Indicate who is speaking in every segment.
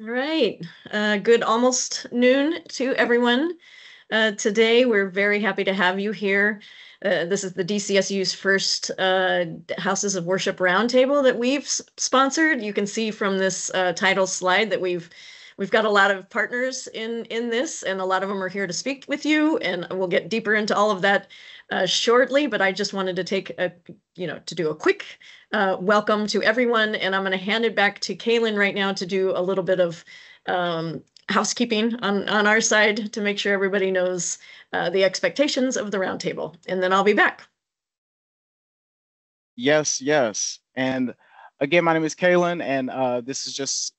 Speaker 1: All right. Uh, good almost noon to everyone. Uh, today, we're very happy to have you here. Uh, this is the DCSEU's first uh, Houses of Worship Roundtable that we've sponsored. You can see from this uh, title slide that we've we've got a lot of partners in in this, and a lot of them are here to speak with you. And we'll get deeper into all of that uh, shortly. But I just wanted to take a you know to do a quick uh, welcome to everyone, and I'm going to hand it back to Kaylin right now to do a little bit of um, housekeeping on, on our side to make sure everybody knows uh, the expectations of the roundtable, and then I'll be back.
Speaker 2: Yes, yes. And again, my name is Kaylin, and uh, this is just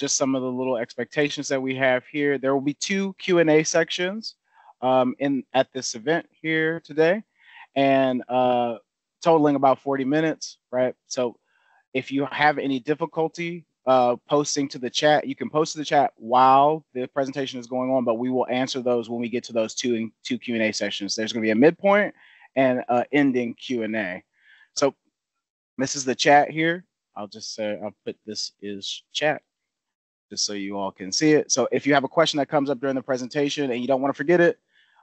Speaker 2: just some of the little expectations that we have here. There will be two Q&A sections um, in at this event here today, and uh, totaling about 40 minutes, right? So if you have any difficulty uh, posting to the chat. You can post to the chat while the presentation is going on, but we will answer those when we get to those two two Q and A sessions. There's going to be a midpoint and ending Q and A. So this is the chat here. I'll just say I'll put this is chat just so you all can see it. So if you have a question that comes up during the presentation and you don't want to forget it,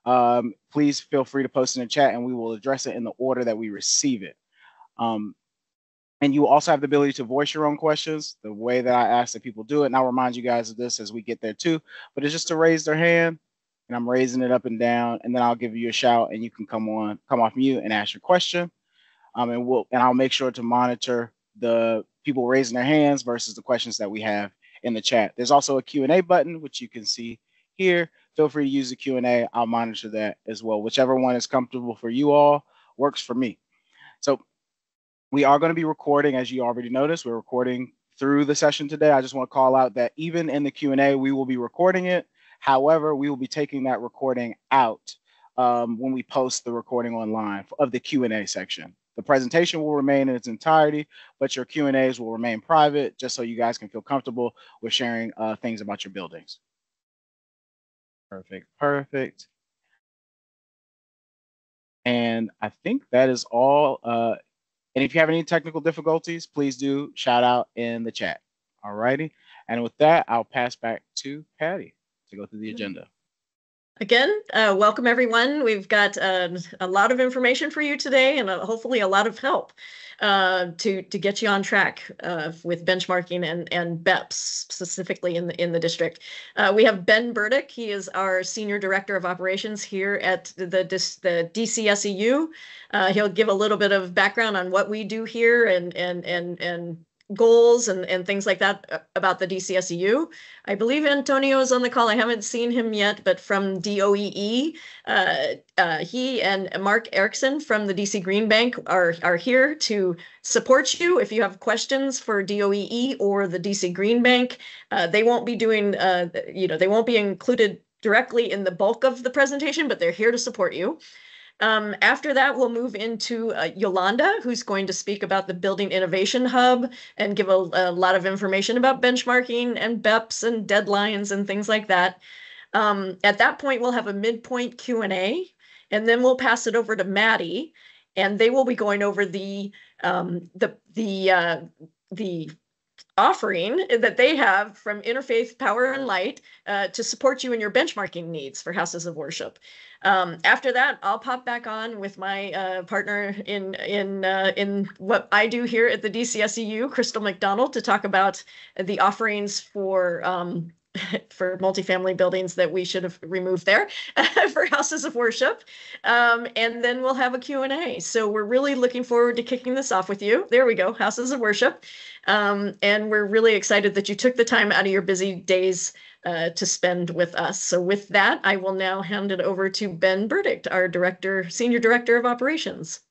Speaker 2: um, please feel free to post in the chat and we will address it in the order that we receive it. Um, and you also have the ability to voice your own questions the way that I ask that people do it. And I'll remind you guys of this as we get there too. But it's just to raise their hand and I'm raising it up and down. And then I'll give you a shout and you can come on, come off mute and ask your question. Um, and we'll, and I'll make sure to monitor the people raising their hands versus the questions that we have in the chat. There's also a Q&A button, which you can see here. Feel free to use the Q&A. I'll monitor that as well. Whichever one is comfortable for you all works for me. So we are going to be recording, as you already noticed, we're recording through the session today. I just want to call out that even in the Q&A, we will be recording it. However, we will be taking that recording out um, when we post the recording online of the Q&A section. The presentation will remain in its entirety, but your Q&As will remain private just so you guys can feel comfortable with sharing uh, things about your buildings. Perfect, perfect. And I think that is all uh, and if you have any technical difficulties, please do shout out in the chat. All righty. And with that, I'll pass back to Patty to go through the agenda.
Speaker 1: Again, uh, welcome everyone. We've got uh, a lot of information for you today and uh, hopefully a lot of help uh, to to get you on track uh, with benchmarking and and BEPS specifically in the in the district. Uh, we have Ben Burdick. He is our senior director of operations here at the the, the DCSEU. He'll give a little bit of background on what we do here and and and and goals and, and things like that uh, about the DCSEU. I believe Antonio is on the call. I haven't seen him yet, but from DOEE, uh, uh, he and Mark Erickson from the DC Green Bank are, are here to support you. If you have questions for DOEE or the DC Green Bank, uh, they won't be doing, uh, you know, they won't be included directly in the bulk of the presentation, but they're here to support you. Um, after that, we'll move into uh, Yolanda, who's going to speak about the Building Innovation Hub and give a, a, lot of information about benchmarking and BEPS and deadlines and things like that. Um, at that point, we'll have a midpoint Q&A, and then we'll pass it over to Maddie, and they will be going over the um, the the uh, the offering that they have from Interfaith Power and Light uh, to support you in your benchmarking needs for houses of worship. Um, after that, I'll pop back on with my uh, partner in in uh, in what I do here at the DCSEU, Crystal McDonald, to talk about the offerings for um, for multifamily buildings that we should have removed there for houses of worship. Um, and then we'll have a Q&A. So we're really looking forward to kicking this off with you. There we go, houses of worship. Um, and we're really excited that you took the time out of your busy days uh, to spend with us. So with that, I will now hand it over to Ben Burdick, our director, senior director of operations.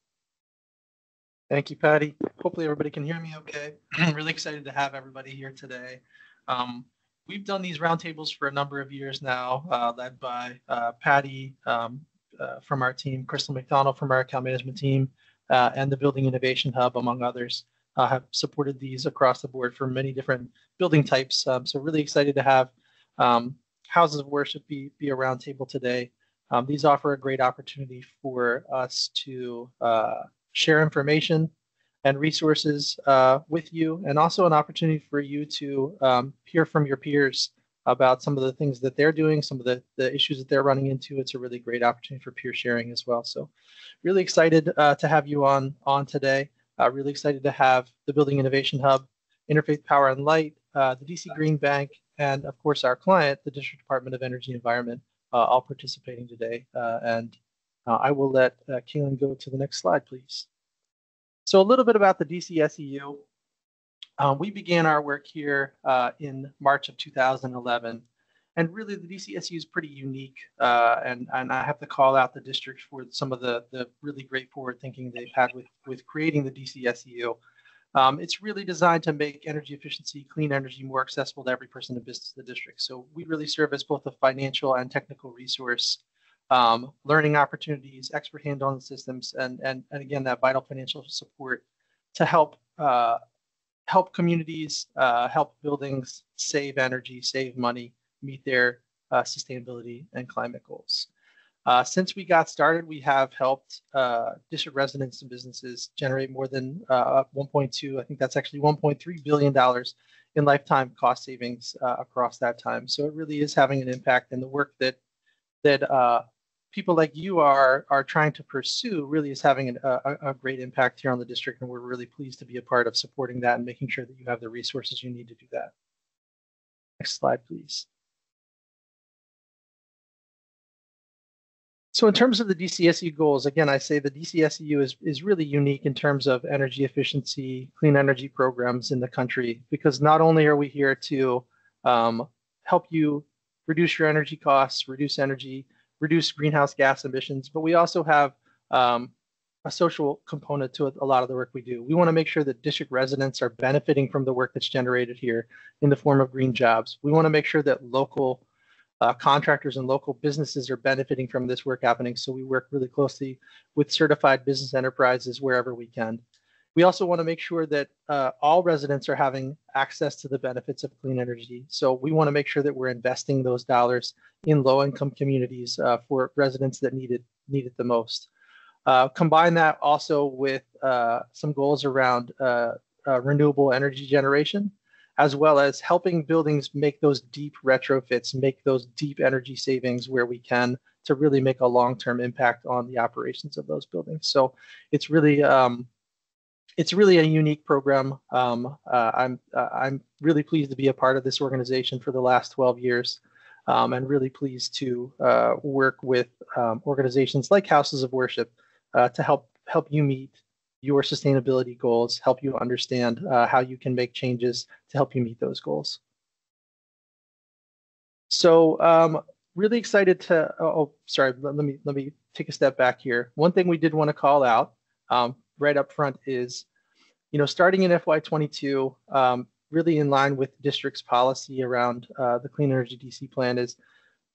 Speaker 3: Thank you, Patty. Hopefully everybody can hear me okay. I'm really excited to have everybody here today. Um, we've done these roundtables for a number of years now, uh, led by uh, Patty um, uh, from our team, Crystal McDonald from our account management team, uh, and the Building Innovation Hub, among others. Uh, have supported these across the board for many different building types. Um, so really excited to have um, houses of worship be, be a roundtable today. Um, these offer a great opportunity for us to uh, share information and resources uh, with you, and also an opportunity for you to um, hear from your peers about some of the things that they're doing, some of the, the issues that they're running into. It's a really great opportunity for peer sharing as well. So really excited uh, to have you on, on today. Uh, really excited to have the Building Innovation Hub, Interfaith Power and Light, uh, the DC Green Bank, and of course our client, the District Department of Energy and Environment, uh, all participating today. Uh, and uh, I will let uh, Kaylin go to the next slide, please. So a little bit about the DCSEU. Um, we began our work here uh, in March of 2011. And really, the DCSEU is pretty unique. Uh, and, and I have to call out the district for some of the, the really great forward thinking they've had with, with creating the DCSEU. Um, it's really designed to make energy efficiency, clean energy more accessible to every person in business in the district. So we really serve as both a financial and technical resource, um, learning opportunities, expert hands-on systems, and, and, and again, that vital financial support to help uh, help communities, uh, help buildings save energy, save money, meet their uh, sustainability and climate goals. Uh, since we got started, we have helped uh, district residents and businesses generate more than uh, 1.2, I think that's actually 1.3 billion dollars in lifetime cost savings uh, across that time. So it really is having an impact, and the work that that people like you are are trying to pursue really is having an, a, a great impact here on the district, and we're really pleased to be a part of supporting that and making sure that you have the resources you need to do that. Next slide, please. So in terms of the DCSEU goals, again, I say the DCSEU is, is really unique in terms of energy efficiency, clean energy programs in the country, because not only are we here to um, help you reduce your energy costs, reduce energy reduce greenhouse gas emissions, but we also have um, a social component to a lot of the work we do. We want to make sure that district residents are benefiting from the work that's generated here in the form of green jobs. We want to make sure that local uh, contractors and local businesses are benefiting from this work happening. So we work really closely with certified business enterprises wherever we can. We also want to make sure that uh, all residents are having access to the benefits of clean energy. So we want to make sure that we're investing those dollars in low-income communities uh, for residents that need it need it the most. Uh, combine that also with uh, some goals around uh, uh, renewable energy generation, as well as helping buildings make those deep retrofits, make those deep energy savings where we can to really make a long-term impact on the operations of those buildings. So it's really um, it's really a unique program. Um, uh, I'm uh, I'm really pleased to be a part of this organization for the last 12 years, um, and really pleased to uh, work with um, organizations like Houses of Worship uh, to help help you meet your sustainability goals, help you understand uh, how you can make changes to help you meet those goals. So um, really excited to. Oh, oh, sorry. Let, let me let me take a step back here. One thing we did want to call out. Um, right up front is, you know, starting in FY22, um, really in line with district's policy around uh, the Clean Energy DC plan is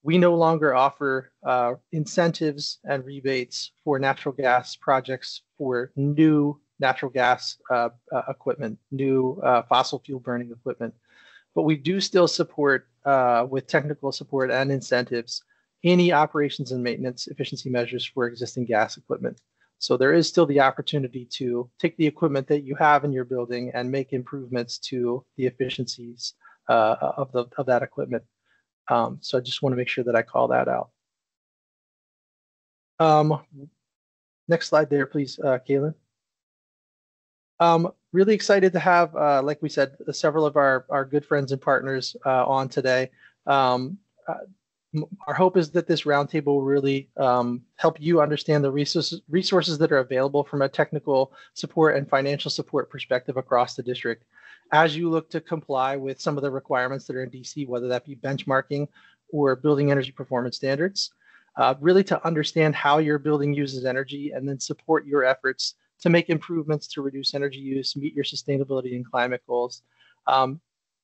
Speaker 3: we no longer offer uh, incentives and rebates for natural gas projects for new natural gas uh, uh equipment, new uh, fossil fuel burning equipment. But we do still support uh, with technical support and incentives any operations and maintenance efficiency measures for existing gas equipment. So there is still the opportunity to take the equipment that you have in your building and make improvements to the efficiencies uh, of, the, of that equipment. Um, so I just want to make sure that I call that out. Um, next slide there, please, uh, Kaylin. Um, really excited to have, uh, like we said, several of our, our good friends and partners uh, on today. Um, uh, our hope is that this roundtable will really um, help you understand the resources, resources that are available from a technical support and financial support perspective across the district as you look to comply with some of the requirements that are in DC, whether that be benchmarking or building energy performance standards, uh, really to understand how your building uses energy and then support your efforts to make improvements to reduce energy use, meet your sustainability and climate goals, um,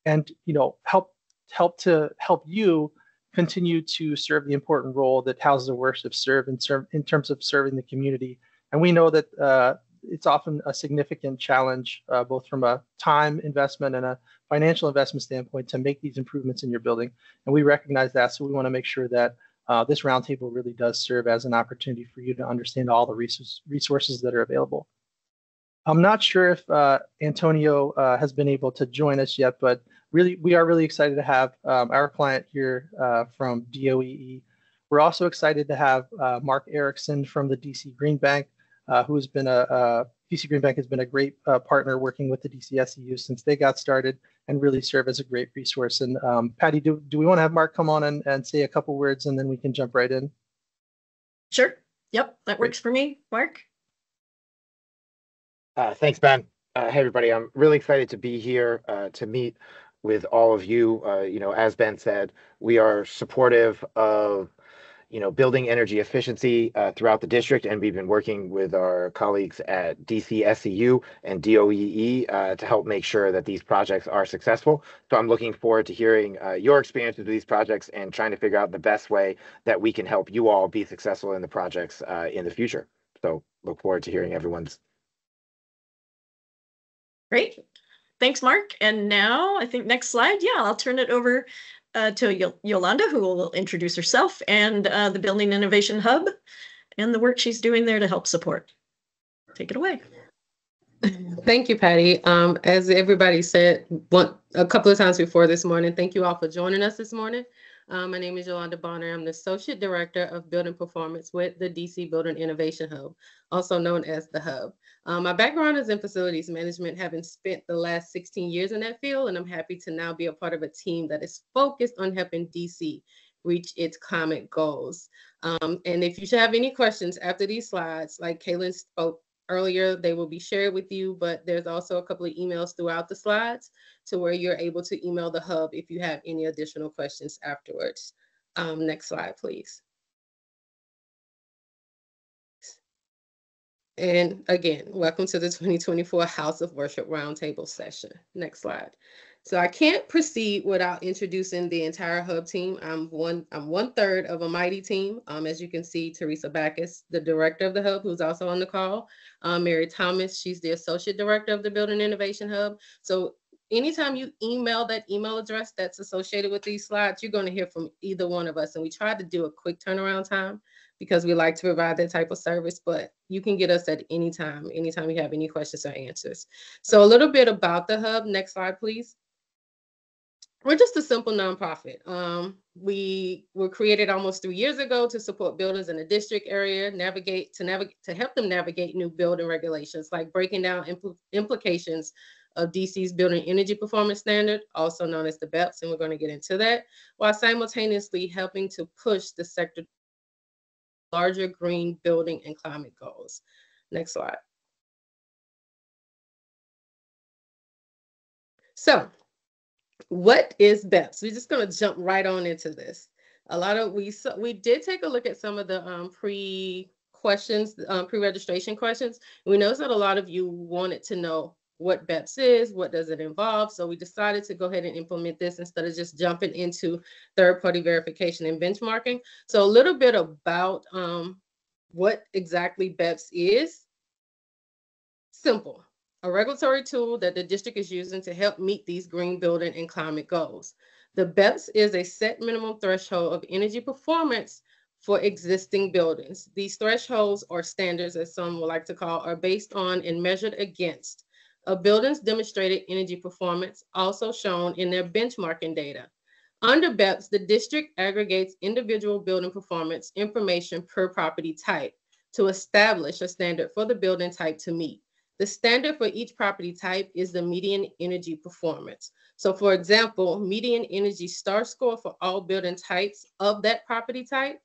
Speaker 3: and you know help help to help you continue to serve the important role that houses of worship serve in, in terms of serving the community. And we know that uh, it's often a significant challenge, uh, both from a time investment and a financial investment standpoint, to make these improvements in your building. And we recognize that, so we want to make sure that uh, this roundtable really does serve as an opportunity for you to understand all the resources that are available. I'm not sure if uh, Antonio uh, has been able to join us yet, but really, we are really excited to have um, our client here uh, from DOEE. We're also excited to have uh, Mark Erickson from the DC Green Bank, uh, who has been a, a, DC Green Bank has been a great uh, partner working with the DCSEU since they got started and really serve as a great resource. And um, Patty, do, do we want to have Mark come on and, and say a couple words and then we can jump right in?
Speaker 1: Sure. Yep, that works for me. Mark?
Speaker 4: Uh, thanks, Ben. Uh, hey, everybody. I'm really excited to be here uh, to meet with all of you. Uh, you know, as Ben said, we are supportive of you know, building energy efficiency uh, throughout the district, and we've been working with our colleagues at DCSEU and DOEE uh, to help make sure that these projects are successful. So I'm looking forward to hearing uh, your experiences with these projects and trying to figure out the best way that we can help you all be successful in the projects uh, in the future. So look forward to hearing everyone's.
Speaker 1: Great. Thanks, Mark. And now I think next slide. Yeah, I'll turn it over uh, to Yolanda, who will introduce herself and uh, the Building Innovation Hub and the work she's doing there to help support. Take it away.
Speaker 5: Thank you, Patty. Um, as everybody said one, a couple of times before this morning, thank you all for joining us this morning. Um, my name is Yolanda Bonner. I'm the Associate Director of Building Performance with the DC Building Innovation Hub, also known as the Hub. Um, my background is in facilities management, having spent the last 16 years in that field, and I'm happy to now be a part of a team that is focused on helping DC reach its climate goals. Um, and if you should have any questions after these slides, like Kaylin spoke earlier, they will be shared with you, but there's also a couple of emails throughout the slides to where you're able to email the hub if you have any additional questions afterwards. Um, next slide, please. And again, welcome to the 2024 House of Worship Roundtable session. Next slide. So I can't proceed without introducing the entire hub team. I'm one, I'm one third of a mighty team. Um, as you can see, Teresa Backus, the director of the hub, who's also on the call. Um, Mary Thomas, she's the associate director of the Building Innovation Hub. So anytime you email that email address that's associated with these slides, you're going to hear from either one of us. And we try to do a quick turnaround time because we like to provide that type of service, but you can get us at any time, anytime you have any questions or answers. So a little bit about the hub. Next slide, please. We're just a simple nonprofit. Um, we were created almost three years ago to support builders in the district area, navigate to navigate to help them navigate new building regulations, like breaking down impl implications of DC's Building Energy Performance Standard, also known as the BEPS, and we're going to get into that, while simultaneously helping to push the sector larger green building and climate goals. Next slide. So what is BEPS? We're just going to jump right on into this. A lot of we so we did take a look at some of the um, pre questions, um, pre-registration questions. We noticed that a lot of you wanted to know what BEPS is, what does it involve. So we decided to go ahead and implement this instead of just jumping into third-party verification and benchmarking. So a little bit about um, what exactly BEPS is. Simple, a regulatory tool that the district is using to help meet these green building and climate goals. The BEPS is a set minimum threshold of energy performance for existing buildings. These thresholds or standards, as some would like to call, are based on and measured against a building's demonstrated energy performance, also shown in their benchmarking data. Under BEPS, the district aggregates individual building performance information per property type to establish a standard for the building type to meet. The standard for each property type is the median energy performance. So for example, median energy star score for all building types of that property type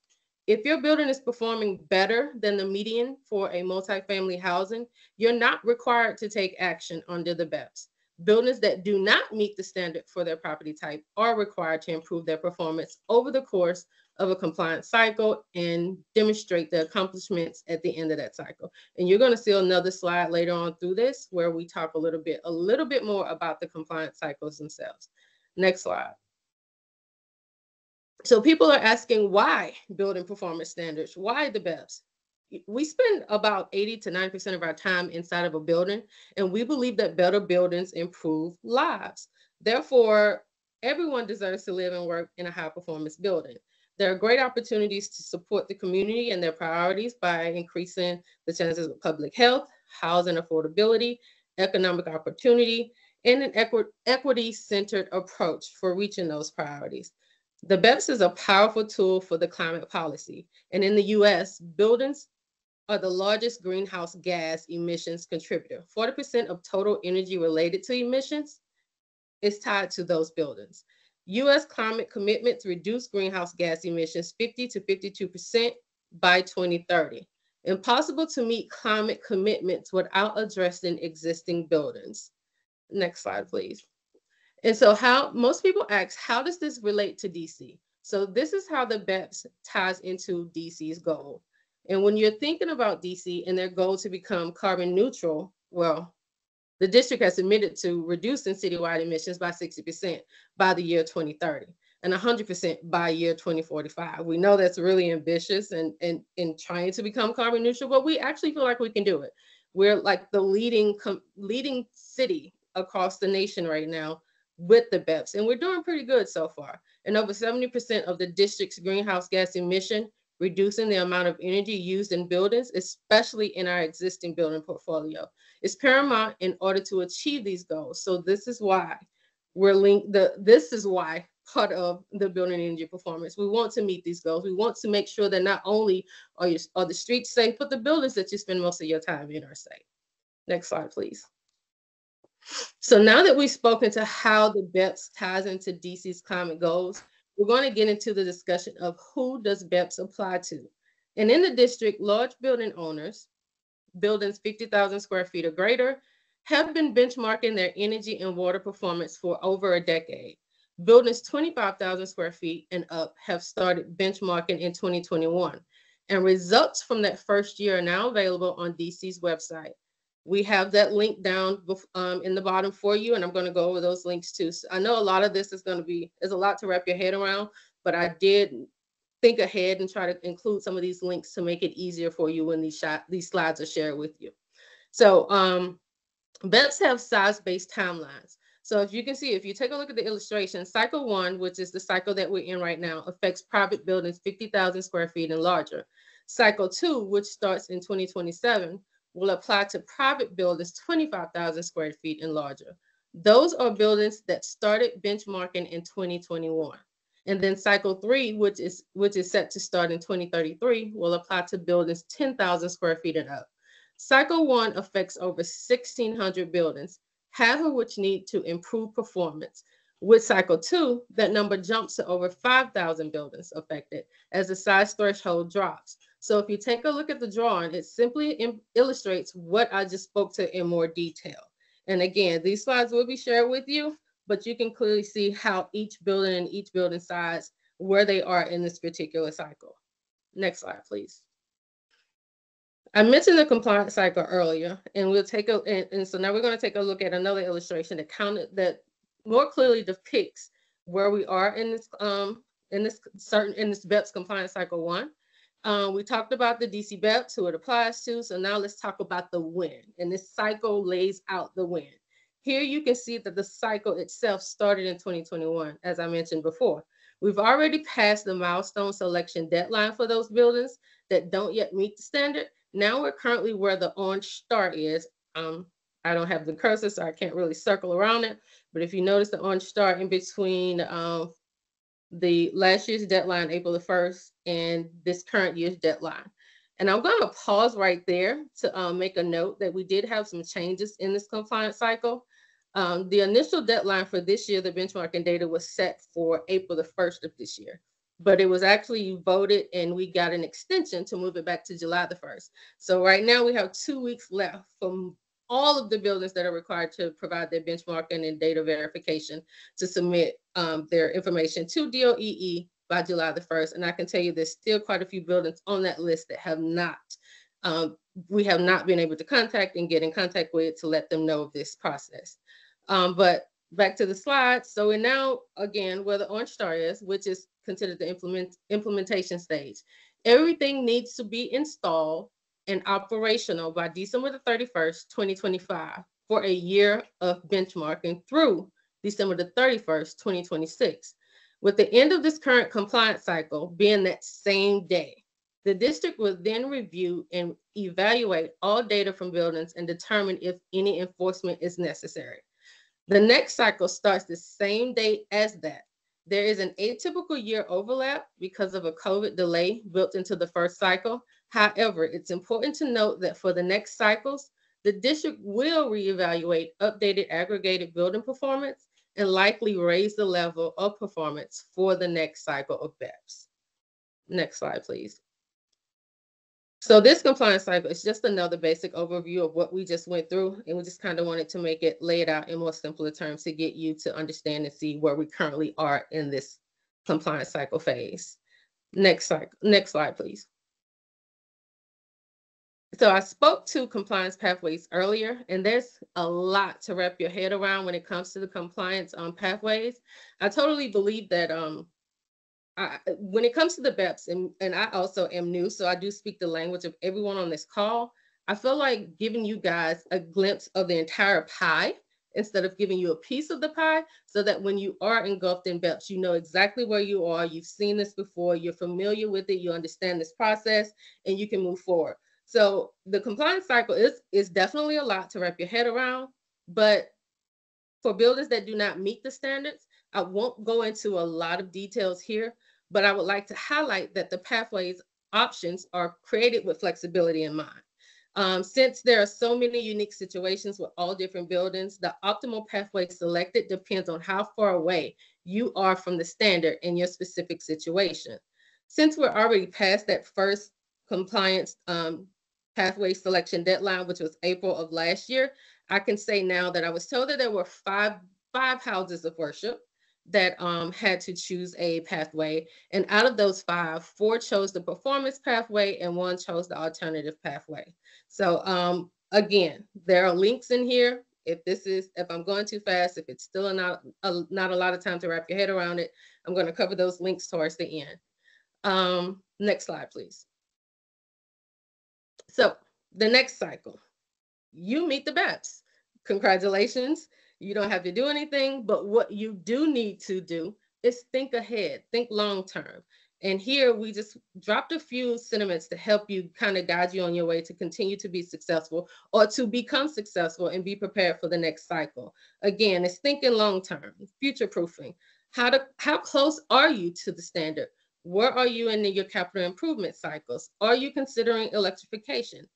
Speaker 5: if your building is performing better than the median for a multifamily housing, you're not required to take action under the BEPS. Buildings that do not meet the standard for their property type are required to improve their performance over the course of a compliance cycle and demonstrate the accomplishments at the end of that cycle. And you're going to see another slide later on through this where we talk a little bit, a little bit more about the compliance cycles themselves. Next slide. So people are asking why building performance standards? Why the BEPS? We spend about 80 to 90% of our time inside of a building, and we believe that better buildings improve lives. Therefore, everyone deserves to live and work in a high performance building. There are great opportunities to support the community and their priorities by increasing the chances of public health, housing affordability, economic opportunity, and an equi- equity-centered approach for reaching those priorities. The BEPS is a powerful tool for the climate policy. And in the US, buildings are the largest greenhouse gas emissions contributor. 40% of total energy related to emissions is tied to those buildings. US climate commitment to reduce greenhouse gas emissions 50 to 52% by 2030. Impossible to meet climate commitments without addressing existing buildings. Next slide, please. And so how most people ask, how does this relate to DC? So this is how the BEPS ties into DC's goal. And when you're thinking about DC and their goal to become carbon neutral, well, the district has admitted to reducing citywide emissions by 60% by the year 2030 and 100% by year 2045. We know that's really ambitious and, and, and trying to become carbon neutral, but we actually feel like we can do it. We're like the leading leading city across the nation right now with the BEPS, and we're doing pretty good so far. And over 70% of the district's greenhouse gas emission reducing the amount of energy used in buildings, especially in our existing building portfolio, is paramount in order to achieve these goals. So this is why we're linked. The this is why part of the building energy performance. We want to meet these goals. We want to make sure that not only are, your, are the streets safe, but the buildings that you spend most of your time in are safe. Next slide, please. So now that we've spoken to how the BEPS ties into DC's climate goals, we're going to get into the discussion of who does BEPS apply to. And in the district, large building owners, buildings 50,000 square feet or greater, have been benchmarking their energy and water performance for over a decade. Buildings 25,000 square feet and up have started benchmarking in 2021. And results from that first year are now available on DC's website. We have that link down um, in the bottom for you, and I'm going to go over those links too. So I know a lot of this is going to be, is a lot to wrap your head around, but I did think ahead and try to include some of these links to make it easier for you when these, shot, these slides are shared with you. So um, BEPS have size-based timelines. So if you can see, if you take a look at the illustration, cycle one, which is the cycle that we're in right now, affects private buildings 50,000 square feet and larger. Cycle two, which starts in 2027, will apply to private buildings 25,000 square feet and larger. Those are buildings that started benchmarking in 2021. And then cycle three, which is which is set to start in 2033, will apply to buildings 10,000 square feet and up. Cycle one affects over 1,600 buildings, half of which need to improve performance. With cycle two, that number jumps to over 5,000 buildings affected as the size threshold drops. So if you take a look at the drawing, it simply illustrates what I just spoke to in more detail. And again, these slides will be shared with you, but you can clearly see how each building and each building size, where they are in this particular cycle. Next slide, please. I mentioned the compliance cycle earlier, and we'll take a, and, and so now we're going to take a look at another illustration that counted that more clearly depicts where we are in this um in this certain in this BEPS compliance cycle one. Um, we talked about the DC BEPS, who it applies to. So now let's talk about the when. And this cycle lays out the when. Here you can see that the cycle itself started in 2021, as I mentioned before. We've already passed the milestone selection deadline for those buildings that don't yet meet the standard. Now we're currently where the orange star is. Um, I don't have the cursor, so I can't really circle around it. But if you notice the orange star in between um, the last year's deadline, April the 1st, and this current year's deadline. And I'm going to pause right there to um, make a note that we did have some changes in this compliance cycle. Um, the initial deadline for this year, the benchmarking data was set for April the 1st of this year, but it was actually voted and we got an extension to move it back to July the 1st. So right now we have two weeks left from all of the buildings that are required to provide their benchmarking and data verification to submit um, their information to DOEE by July the 1st. And I can tell you there's still quite a few buildings on that list that have not, um, we have not been able to contact and get in contact with to let them know of this process. Um, but back to the slides. So we're now, again, where the orange star is, which is considered the implement implementation stage. Everything needs to be installed and operational by December the 31st, 2025 for a year of benchmarking through December the 31st, 2026. With the end of this current compliance cycle being that same day, The district will then review and evaluate all data from buildings and determine if any enforcement is necessary. The next cycle starts the same date as that. There is an atypical year overlap because of a COVID delay built into the first cycle. However, it's important to note that for the next cycles, the district will reevaluate updated aggregated building performance and likely raise the level of performance for the next cycle of BEPS. Next slide, please. So this compliance cycle is just another basic overview of what we just went through. And we just kind of wanted to make it laid out in more simpler terms to get you to understand and see where we currently are in this compliance cycle phase. Next slide, next slide, please. So I spoke to compliance pathways earlier, and there's a lot to wrap your head around when it comes to the compliance um, pathways. I totally believe that um, I, when it comes to the BEPS, and, and I also am new, so I do speak the language of everyone on this call. I feel like giving you guys a glimpse of the entire pie instead of giving you a piece of the pie so that when you are engulfed in BEPS, you know exactly where you are. You've seen this before, you're familiar with it, you understand this process, and you can move forward. So the compliance cycle is is definitely a lot to wrap your head around, but for builders that do not meet the standards, I won't go into a lot of details here, but I would like to highlight that the pathways options are created with flexibility in mind. Um, since there are so many unique situations with all different buildings, the optimal pathway selected depends on how far away you are from the standard in your specific situation. Since we're already past that first compliance um, pathway selection deadline, which was April of last year, I can say now that I was told that there were five five houses of worship that um, had to choose a pathway. And out of those five, four chose the performance pathway and one chose the alternative pathway. So um, again, there are links in here. If this is, if I'm going too fast, if it's still not, a, not a lot of time to wrap your head around it, I'm going to cover those links towards the end. Um, next slide, please. So the next cycle, you meet the BEPS. Congratulations. You don't have to do anything, but what you do need to do is think ahead, think long term. And here we just dropped a few sentiments to help you kind of guide you on your way to continue to be successful or to become successful and be prepared for the next cycle. Again, it's thinking long term, future proofing. How to how close are you to the standard? Where are you in your capital improvement cycles? Are you considering electrification?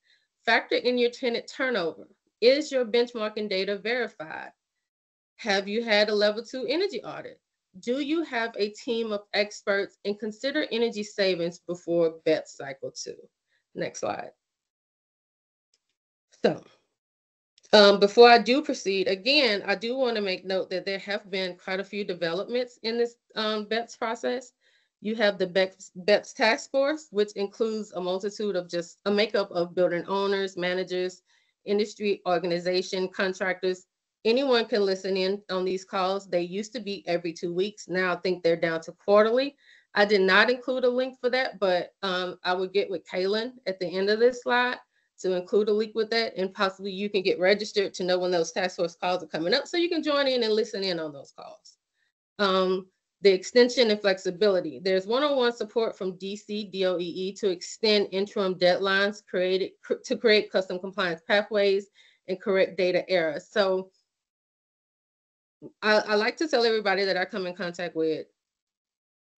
Speaker 5: Factor in your tenant turnover. Is your benchmarking data verified? Have you had a level two energy audit? Do you have a team of experts and consider energy savings before BEPS cycle two? Next slide. So um, before I do proceed, again, I do want to make note that there have been quite a few developments in this um, BEPS process. You have the BEPS, BEPS task force, which includes a multitude of just a makeup of building owners, managers, industry organization, contractors. Anyone can listen in on these calls. They used to be every two weeks. Now I think they're down to quarterly. I did not include a link for that, but um, I will get with Kaylin at the end of this slide to include a link with that. And possibly you can get registered to know when those task force calls are coming up so you can join in and listen in on those calls. Um, the extension and flexibility. There's one-on-one support from DC DOEE to extend interim deadlines created to create custom compliance pathways and correct data errors. So I, I like to tell everybody that I come in contact with,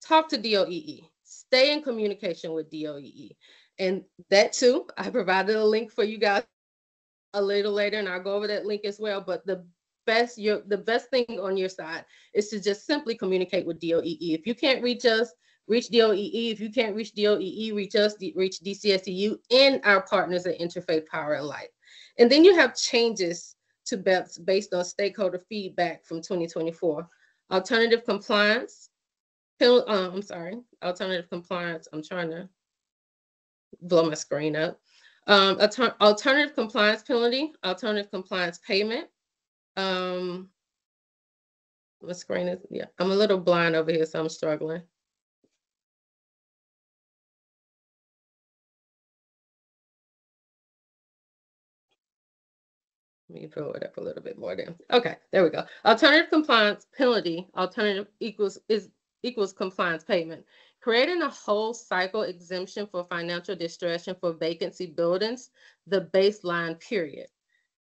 Speaker 5: talk to DOEE, stay in communication with DOEE. And that too, I provided a link for you guys a little later and I'll go over that link as well. But the best your the best thing on your side is to just simply communicate with DOEE. If you can't reach us, reach DOEE. If you can't reach DOEE, reach us, reach DCSEU and our partners at Interfaith Power and Light. And then you have changes to BEPS based on stakeholder feedback from 2024. Alternative compliance, um, I'm sorry, alternative compliance, I'm trying to blow my screen up. Um, alternative compliance penalty, alternative compliance payment, um, my screen is, yeah, I'm a little blind over here, so I'm struggling. Let me pull it up a little bit more then. Okay, there we go. Alternative compliance penalty, alternative equals is equals compliance payment. Creating a whole cycle exemption for financial distress for vacancy buildings, the baseline period.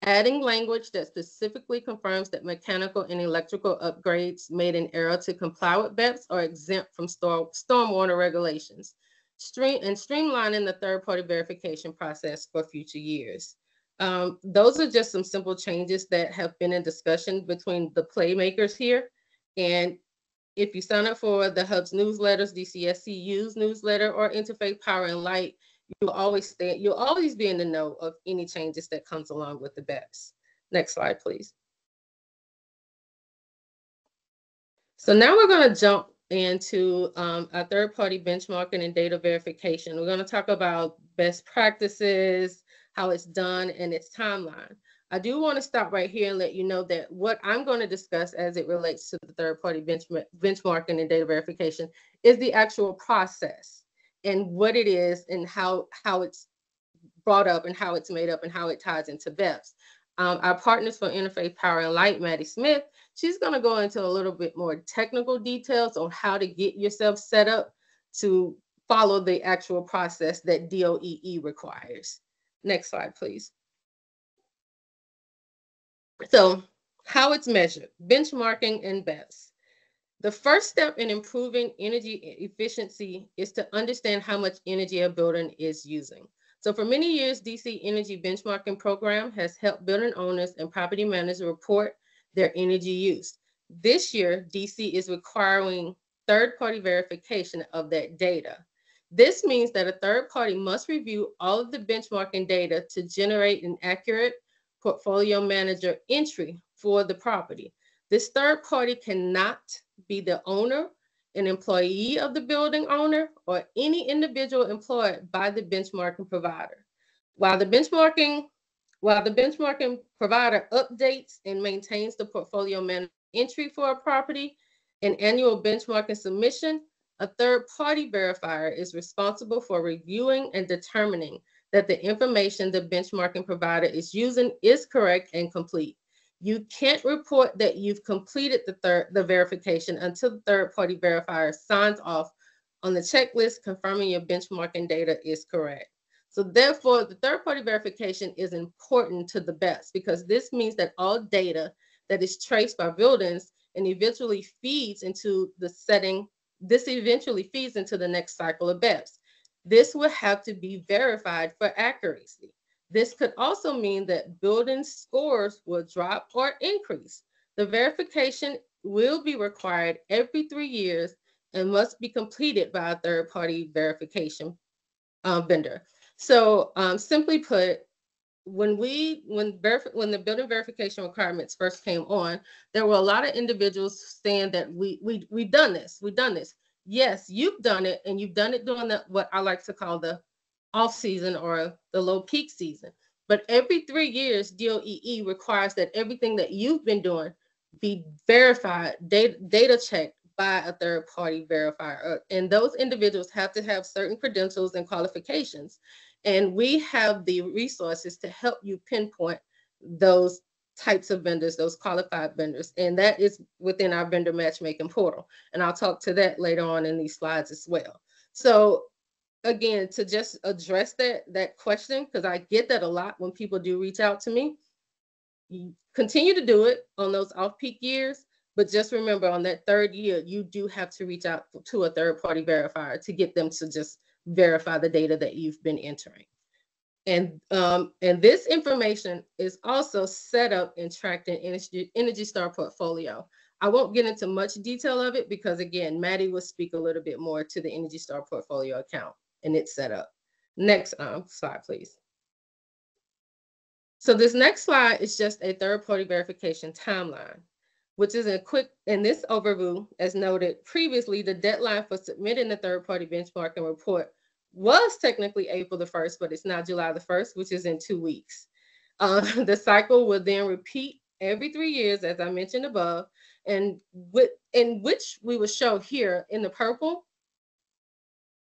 Speaker 5: Adding language that specifically confirms that mechanical and electrical upgrades made in error to comply with BEPS are exempt from storm, stormwater regulations. Stream and streamlining the third-party verification process for future years. Um, those are just some simple changes that have been in discussion between the playmakers here. And if you sign up for the Hub's newsletters, DCSEU's newsletter, or Interfaith Power and Light, you'll always stay, you'll always be in the know of any changes that comes along with the BEPS. Next slide, please. So now we're going to jump into um, our third-party benchmarking and data verification. We're going to talk about best practices, how it's done, and its timeline. I do want to stop right here and let you know that what I'm going to discuss as it relates to the third party benchmarking and data verification is the actual process and what it is and how, how it's brought up and how it's made up and how it ties into BEPS. Um, our partners for Interfaith Power and Light, Maddie Smith, she's going to go into a little bit more technical details on how to get yourself set up to follow the actual process that DOEE requires. Next slide, please. So how it's measured, benchmarking and BEPS. The first step in improving energy efficiency is to understand how much energy a building is using. So for many years, DC Energy Benchmarking Program has helped building owners and property managers report their energy use. This year, DC is requiring third-party verification of that data. This means that a third party must review all of the benchmarking data to generate an accurate portfolio manager entry for the property. This third party cannot be the owner, an employee of the building owner, or any individual employed by the benchmarking provider. While the benchmarking while the benchmarking provider updates and maintains the portfolio manager entry for a property, an annual benchmarking submission, a third party verifier is responsible for reviewing and determining that the information the benchmarking provider is using is correct and complete. You can't report that you've completed the third the verification until the third party verifier signs off on the checklist confirming your benchmarking data is correct. So therefore, the third party verification is important to the BEPS because this means that all data that is traced by buildings and eventually feeds into the setting, this eventually feeds into the next cycle of BEPS. This will have to be verified for accuracy. This could also mean that building scores will drop or increase. The verification will be required every three years and must be completed by a third party verification uh, vendor. So um, simply put, when we when when the building verification requirements first came on, there were a lot of individuals saying that we we we done this, we've done this yes, you've done it and you've done it during the what I like to call the off season or the low peak season. But every three years, DOEE requires that everything that you've been doing be verified, data, data checked by a third party verifier. Uh, and those individuals have to have certain credentials and qualifications. And we have the resources to help you pinpoint those types of vendors, those qualified vendors, and that is within our vendor matchmaking portal. And I'll talk to that later on in these slides as well. So again, to just address that, that question, because I get that a lot when people do reach out to me, continue to do it on those off-peak years, but just remember on that third year, you do have to reach out to a third-party verifier to get them to just verify the data that you've been entering. And, um, and this information is also set up and tracked in Energy, Energy Star portfolio. I won't get into much detail of it because again, Maddie will speak a little bit more to the Energy Star portfolio account and its setup. Next um, slide, please. So this next slide is just a third-party verification timeline, which is a quick, in this overview, as noted previously, the deadline for submitting the third-party benchmarking report was technically April the 1st, but it's now July the 1st, which is in two weeks. Uh, the cycle will then repeat every three years, as I mentioned above, and with in which we will show here in the purple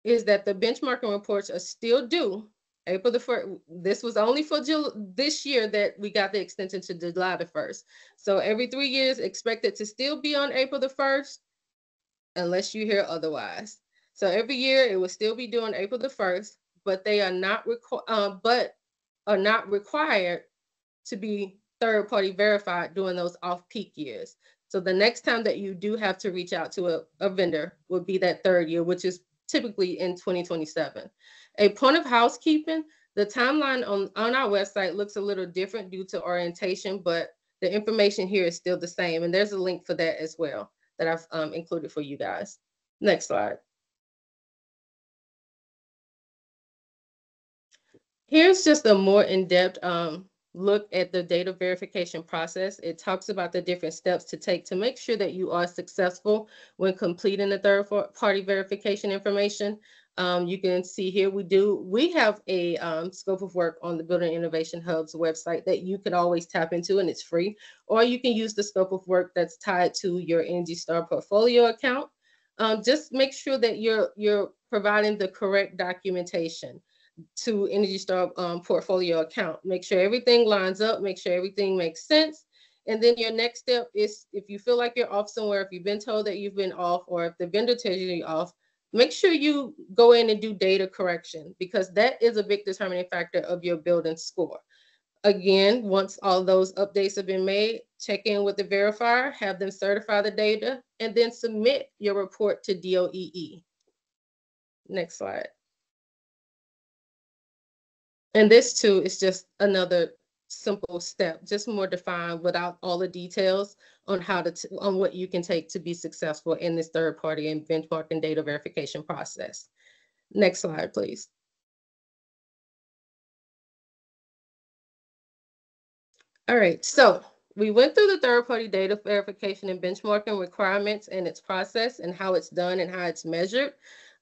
Speaker 5: is that the benchmarking reports are still due April the 1st. This was only for this year that we got the extension to July the 1st. So every three years expected to still be on April the 1st unless you hear otherwise. So every year it will still be due on April the first, but they are not requ- uh, but are not required to be third party verified during those off peak years. So the next time that you do have to reach out to a, a vendor would be that third year, which is typically in 2027. A point of housekeeping, the timeline on, on our website looks a little different due to orientation, but the information here is still the same. And there's a link for that as well that I've um, included for you guys. Next slide. Here's just a more in-depth um, look at the data verification process. It talks about the different steps to take to make sure that you are successful when completing the third party verification information. Um, you can see here we do, we have a um, scope of work on the Building Innovation Hub's website that you could always tap into and it's free. Or you can use the scope of work that's tied to your Energy Star portfolio account. Um, just make sure that you're, you're providing the correct documentation to Energy Star um, portfolio account. Make sure everything lines up, make sure everything makes sense. And then your next step is if you feel like you're off somewhere, if you've been told that you've been off, or if the vendor tells you you're off, make sure you go in and do data correction because that is a big determining factor of your building score. Again, once all those updates have been made, check in with the verifier, have them certify the data, and then submit your report to DOEE. Next slide. And this too is just another simple step, just more defined without all the details on how to, t- on what you can take to be successful in this third party and benchmarking data verification process. Next slide, please. All right, so we went through the third party data verification and benchmarking requirements and its process and how it's done and how it's measured.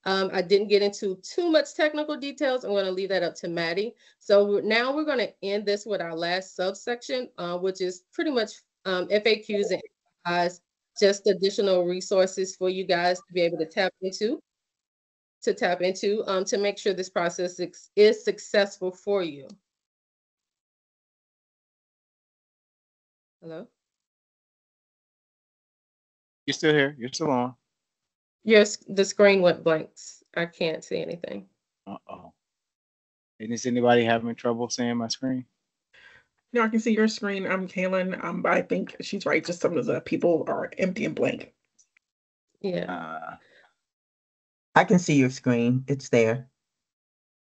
Speaker 5: Um, I didn't get into too much technical details. I'm going to leave that up to Maddie. So now we're going to end this with our last subsection, uh, which is pretty much um, FAQs and guys, just additional resources for you guys to be able to tap into, to tap into, um, to make sure this process is successful for you. Hello?
Speaker 2: You're still here. You're still on.
Speaker 5: Yes, the screen went blanks. I can't see anything.
Speaker 2: Uh-oh. Is anybody having trouble seeing my screen?
Speaker 6: No, I can see your screen. I'm Kaylin. Um, but I think she's right. Just some of the people are empty and blank.
Speaker 5: Yeah.
Speaker 2: Uh,
Speaker 7: I can see your screen. It's there.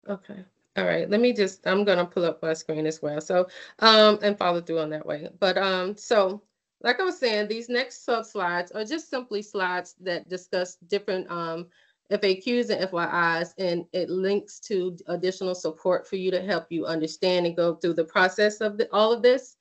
Speaker 5: Okay. All right. Let me just, I'm gonna pull up my screen as well. So, um, and follow through on that way. But, um, so like I was saying, these next sub slides are just simply slides that discuss different um, FAQs and FYIs, and it links to additional support for you to help you understand and go through the process of the, all of this.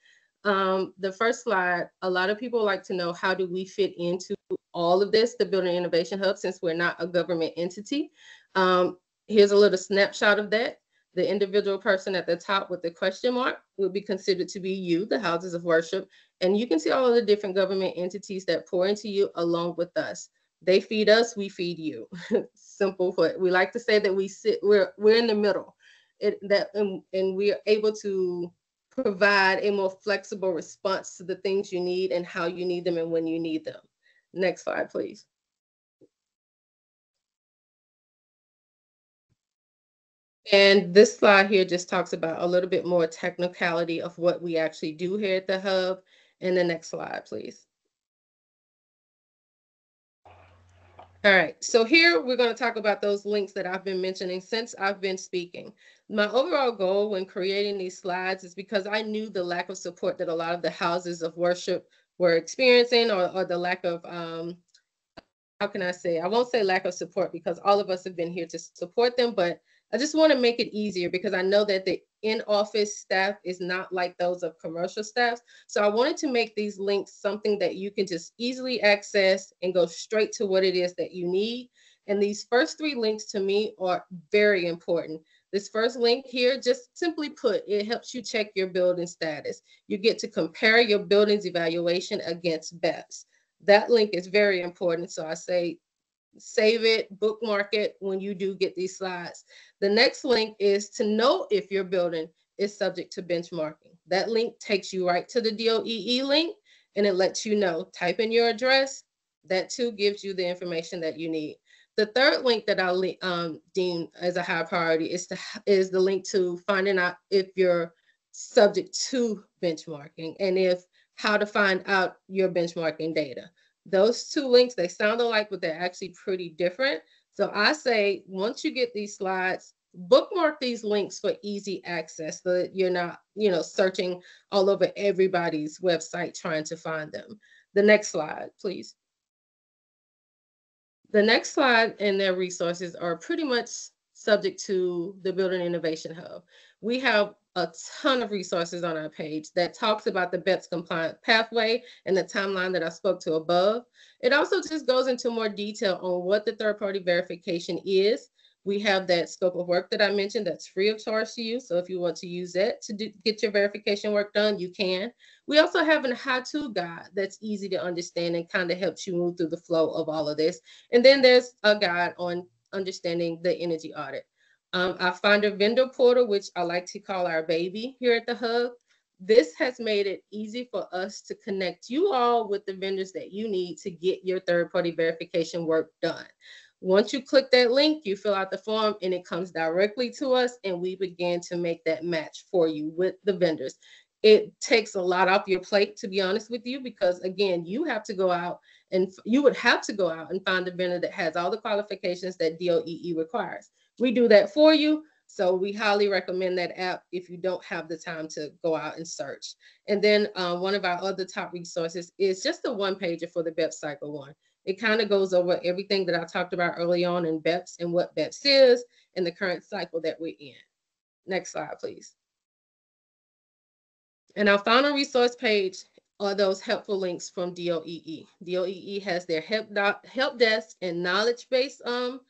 Speaker 5: Um, the first slide, a lot of people like to know how do we fit into all of this, the Building Innovation Hub, since we're not a government entity. Um, here's a little snapshot of that. The individual person at the top with the question mark will be considered to be you, the houses of worship, and you can see all of the different government entities that pour into you along with us. They feed us, we feed you. Simple put. We like to say that we sit, we're we're in the middle. It that and, and we are able to provide a more flexible response to the things you need and how you need them and when you need them. Next slide, please. And this slide here just talks about a little bit more technicality of what we actually do here at the hub and the next slide, please. All right, so here we're going to talk about those links that I've been mentioning since I've been speaking. My overall goal when creating these slides is because I knew the lack of support that a lot of the houses of worship were experiencing or, or the lack of, um, how can I say, I won't say lack of support because all of us have been here to support them, but I just want to make it easier because I know that the in-office staff is not like those of commercial staff. So I wanted to make these links something that you can just easily access and go straight to what it is that you need. And these first three links to me are very important. This first link here, just simply put, it helps you check your building status. You get to compare your building's evaluation against BEPS. That link is very important. So I say save it, bookmark it when you do get these slides. The next link is to know if your building is subject to benchmarking. That link takes you right to the DOEE link and it lets you know, type in your address, That too gives you the information that you need. The third link that I'll um, deem as a high priority is is the link to finding out if you're subject to benchmarking and if how to find out your benchmarking data. Those two links, they sound alike, but they're actually pretty different. So I say once you get these slides, bookmark these links for easy access so that you're not, you know, searching all over everybody's website trying to find them. The next slide, please. The next slide and their resources are pretty much subject to the Building Innovation Hub. We have a ton of resources on our page that talks about the BEPS compliant pathway and the timeline that I spoke to above. It also just goes into more detail on what the third party verification is. We have that scope of work that I mentioned that's free of charge to you. So if you want to use that to do, get your verification work done, you can. We also have a how-to guide that's easy to understand and kind of helps you move through the flow of all of this. And then there's a guide on understanding the energy audit. Um, our Finder vendor portal, which I like to call our baby here at the Hub. This has made it easy for us to connect you all with the vendors that you need to get your third party verification work done. Once you click that link, you fill out the form and it comes directly to us and we begin to make that match for you with the vendors. It takes a lot off your plate, to be honest with you, because again, you have to go out and you would have to go out and find a vendor that has all the qualifications that DOEE requires. We do that for you. So we highly recommend that app if you don't have the time to go out and search. And then uh, one of our other top resources is just the one pager for the BEPS Cycle One. It kind of goes over everything that I talked about early on in BEPS and what BEPS is and the current cycle that we're in. Next slide, please. And our final resource page are those helpful links from DOEE. DOEE has their help, help desk and knowledge base um,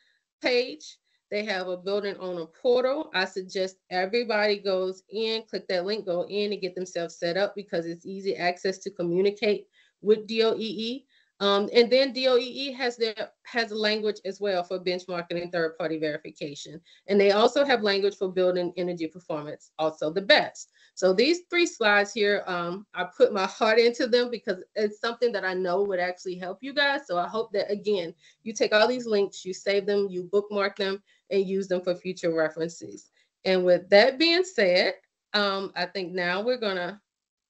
Speaker 5: page. They have a building owner portal. I suggest everybody goes in, click that link, go in and get themselves set up because it's easy access to communicate with DOEE. Um, and then DOEE has their has a language as well for benchmarking and third party verification. And they also have language for building energy performance, also the BEPS. So these three slides here, um, I put my heart into them because it's something that I know would actually help you guys. So I hope that again, you take all these links, you save them, you bookmark them, and use them for future references. And with that being said, um, I think now we're gonna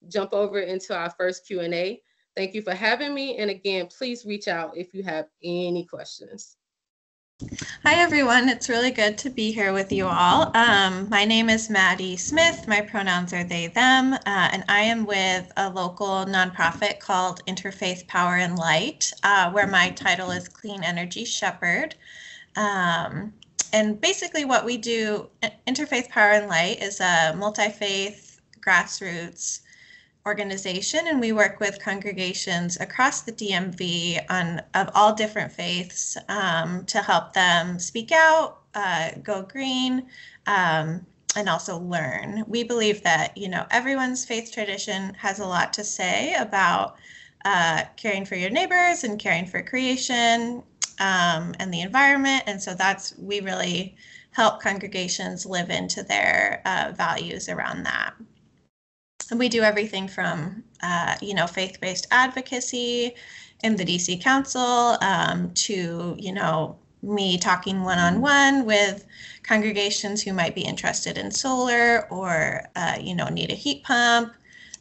Speaker 5: jump over into our first Q&A. Thank you for having me. And again, please reach out if you have any questions.
Speaker 8: Hi, everyone. It's really good to be here with you all. Um, my name is Maddie Smith. My pronouns are they, them, uh, and I am with a local nonprofit called Interfaith Power and Light, uh, where my title is Clean Energy Shepherd. Um, and basically, what we do, Interfaith Power and Light, is a multi faith grassroots organization and we work with congregations across the DMV on of all different faiths um, to help them speak out, uh, go green, um, and also learn. We believe that you know everyone's faith tradition has a lot to say about uh, caring for your neighbors and caring for creation um, and the environment, and so that's we really help congregations live into their uh, values around that. And we do everything from, uh, you know, faith-based advocacy in the DC Council um, to, you know, me talking one-on-one with congregations who might be interested in solar or, uh, you know, need a heat pump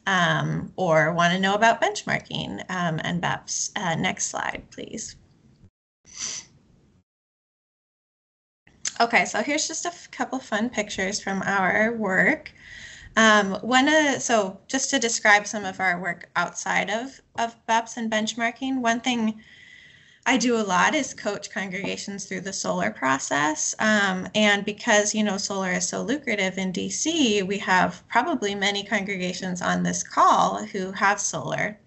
Speaker 8: um, or want to know about benchmarking um, and BEPS. Uh, next slide, please. Okay, so here's just a couple fun pictures from our work. Um, one, uh, so just to describe some of our work outside of, of BEPS and benchmarking, one thing I do a lot is coach congregations through the solar process. Um, and because, you know, solar is so lucrative in DC, we have probably many congregations on this call who have solar.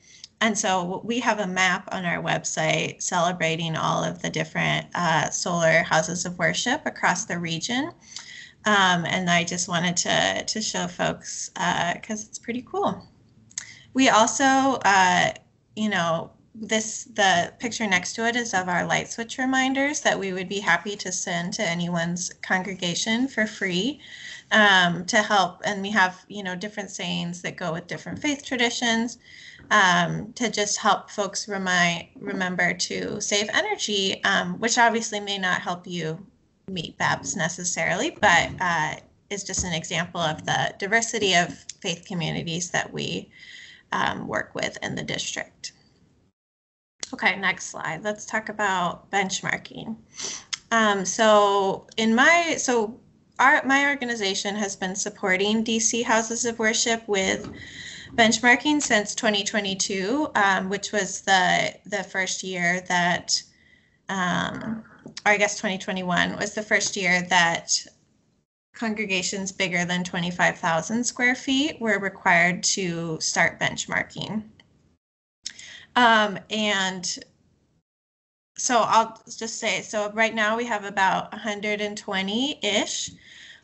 Speaker 8: And so we have a map on our website celebrating all of the different uh, solar houses of worship across the region. Um, and I just wanted to, to show folks because uh, it's pretty cool. We also, uh, you know, this the picture next to it is of our light switch reminders that we would be happy to send to anyone's congregation for free um, to help. And we have, you know, different sayings that go with different faith traditions. Um, to just help folks remind remember to save energy, um, which obviously may not help you meet BEPS necessarily, but uh, is just an example of the diversity of faith communities that we um, work with in the district. Okay, next slide. Let's talk about benchmarking. Um, so in my, so our, my organization has been supporting DC Houses of Worship with benchmarking since 2022, um, which was the, the first year that, um, or I guess 2021 was the first year that congregations bigger than 25,000 square feet were required to start benchmarking. Um, and so I'll just say, so right now we have about 120-ish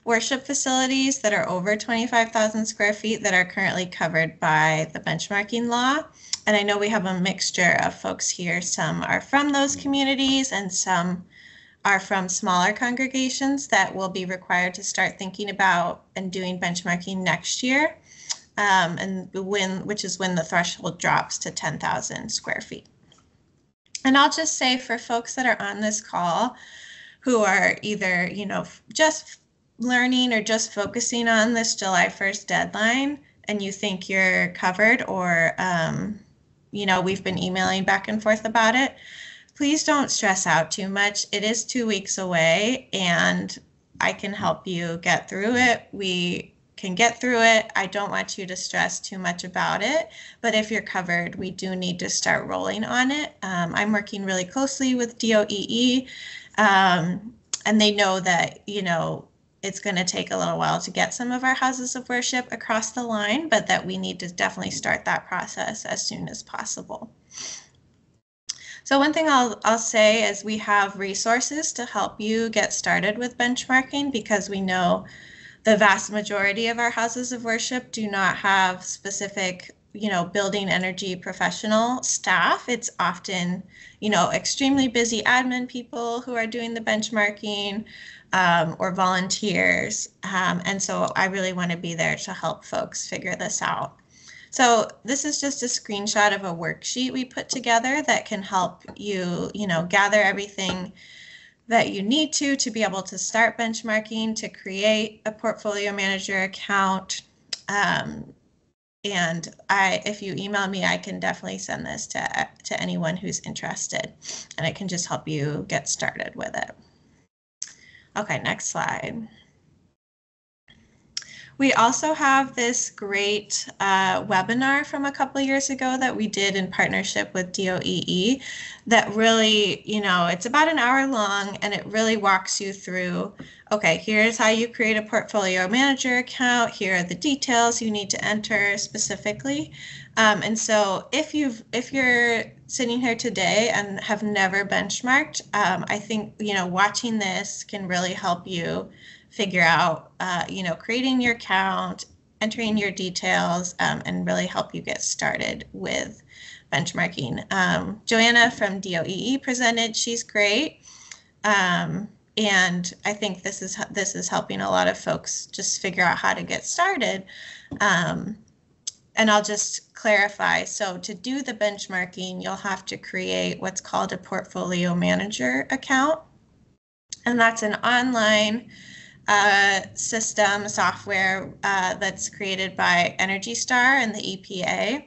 Speaker 8: worship facilities that are over 25,000 square feet that are currently covered by the benchmarking law. And I know we have a mixture of folks here. Some are from those communities and some are from smaller congregations that will be required to start thinking about and doing benchmarking next year. Um, and when, which is when the threshold drops to 10,000 square feet. And I'll just say for folks that are on this call who are either, you know, just learning or just focusing on this July 1st deadline and you think you're covered or, um, you know, we've been emailing back and forth about it, please don't stress out too much. It is two weeks away and I can help you get through it. We can get through it. I don't want you to stress too much about it, but if you're covered, we do need to start rolling on it. Um, I'm working really closely with DOEE, um, and they know that, you know, it's going to take a little while to get some of our houses of worship across the line, but that we need to definitely start that process as soon as possible. So one thing I'll, I'll say is we have resources to help you get started with benchmarking because we know the vast majority of our houses of worship do not have specific you know building energy professional staff it's often you know extremely busy admin people who are doing the benchmarking um, or volunteers um, and so i really want to be there to help folks figure this out so this is just a screenshot of a worksheet we put together that can help you, you know, gather everything that you need to to be able to start benchmarking, to create a portfolio manager account. Um, and I, if you email me, I can definitely send this to, to anyone who's interested and it can just help you get started with it. Okay, next slide. We also have this great uh, webinar from a couple years ago that we did in partnership with DOEE that really, you know, it's about an hour long and it really walks you through, okay, here's how you create a portfolio manager account. Here are the details you need to enter specifically. Um, and so if you've if you're sitting here today and have never benchmarked, um, I think, you know, watching this can really help you figure out, uh, you know, creating your account, entering your details, um, and really help you get started with benchmarking. Um, Joanna from DOEE presented. She's great. Um, and I think this is this is helping a lot of folks just figure out how to get started. Um, and I'll just clarify. So to do the benchmarking, you'll have to create what's called a portfolio manager account. And that's an online uh, system software uh, that's created by Energy Star and the EPA.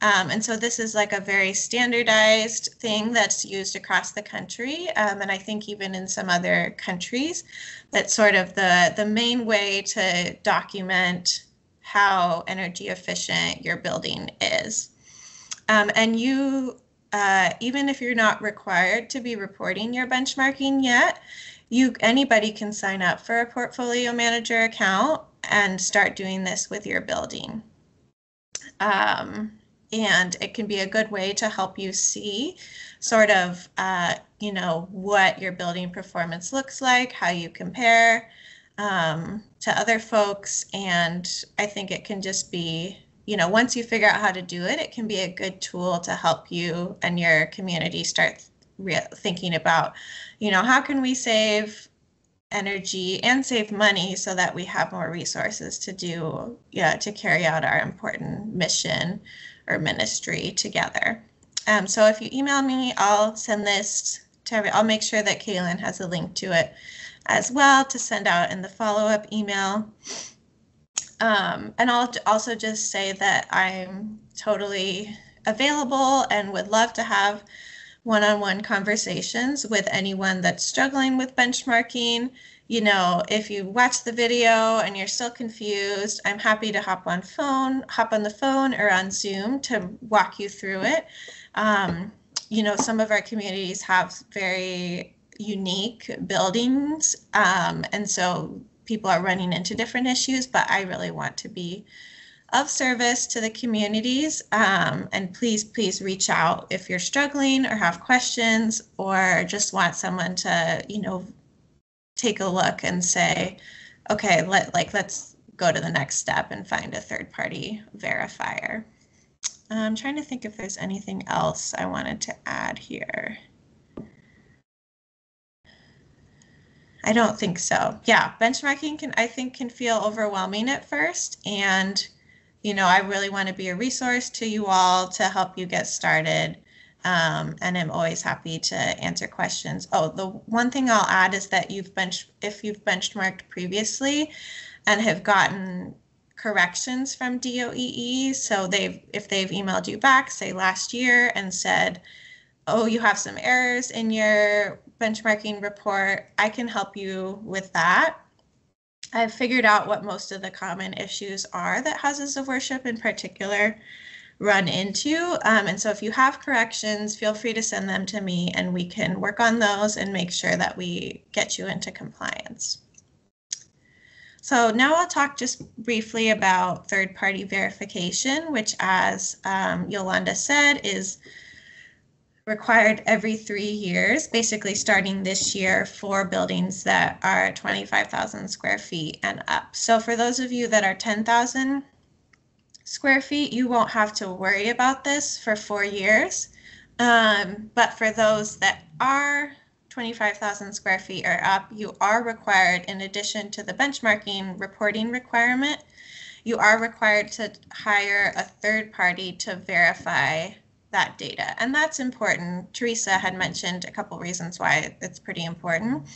Speaker 8: Um, and so this is like a very standardized thing that's used across the country. Um, and I think even in some other countries, that's sort of the, the main way to document how energy efficient your building is. Um, and you, uh, even if you're not required to be reporting your benchmarking yet, you anybody can sign up for a portfolio manager account and start doing this with your building. Um, and it can be a good way to help you see sort of, uh, you know, what your building performance looks like, how you compare um, to other folks. And I think it can just be, you know, once you figure out how to do it, it can be a good tool to help you and your community start thinking about, you know, how can we save energy and save money so that we have more resources to do, yeah, to carry out our important mission or ministry together. Um, so if you email me, I'll send this to every, I'll make sure that Kaylin has a link to it as well to send out in the follow-up email. Um, and I'll also just say that I'm totally available and would love to have one-on-one conversations with anyone that's struggling with benchmarking. You know, if you watch the video and you're still confused, I'm happy to hop on phone, hop on the phone or on Zoom to walk you through it. Um, you know, some of our communities have very unique buildings, um, and so people are running into different issues, but I really want to be of service to the communities. Um, and please, please reach out if you're struggling or have questions or just want someone to, you know, take a look and say, okay, let like let's go to the next step and find a third party verifier. I'm trying to think if there's anything else I wanted to add here. I don't think so. Yeah, benchmarking can I think can feel overwhelming at first and you know, I really want to be a resource to you all to help you get started. Um, and I'm always happy to answer questions. Oh, the one thing I'll add is that you've bench if you've benchmarked previously and have gotten corrections from DOEE. So they've if they've emailed you back, say last year, and said, "Oh, you have some errors in your benchmarking report," I can help you with that. I've figured out what most of the common issues are that houses of worship in particular run into. Um, and so if you have corrections, feel free to send them to me and we can work on those and make sure that we get you into compliance. So now I'll talk just briefly about third-party verification, which as um, Yolanda said, is required every three years, basically starting this year for buildings that are 25,000 square feet and up. So for those of you that are 10,000 square feet, you won't have to worry about this for four years. Um, but for those that are 25,000 square feet or up, you are required, in addition to the benchmarking reporting requirement, you are required to hire a third party to verify that data. And that's important. Teresa had mentioned a couple reasons why it's pretty important.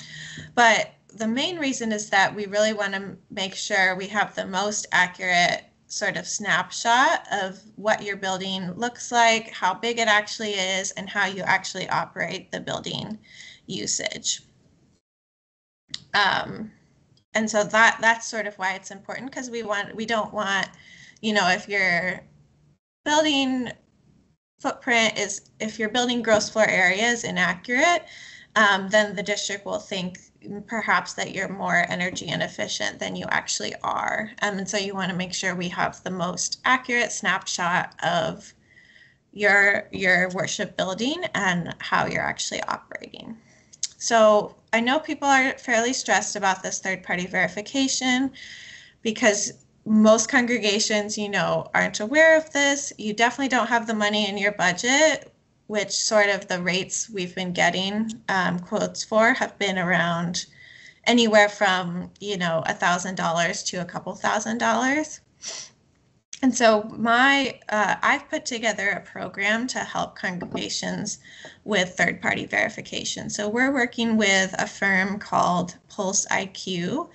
Speaker 8: But the main reason is that we really want to make sure we have the most accurate sort of snapshot of what your building looks like, how big it actually is, and how you actually operate the building usage. Um, and so that that's sort of why it's important because we want we don't want, you know, if you're building footprint is if your building gross floor area is inaccurate, um, then the district will think perhaps that you're more energy inefficient than you actually are. Um, and so you want to make sure we have the most accurate snapshot of your your worship building and how you're actually operating. So I know people are fairly stressed about this third party verification because most congregations, you know, aren't aware of this. You definitely don't have the money in your budget, which sort of the rates we've been getting um, quotes for have been around anywhere from, you know, a thousand dollars to a couple thousand dollars. And so my uh, I've put together a program to help congregations with third-party verification. So we're working with a firm called Pulse IQ,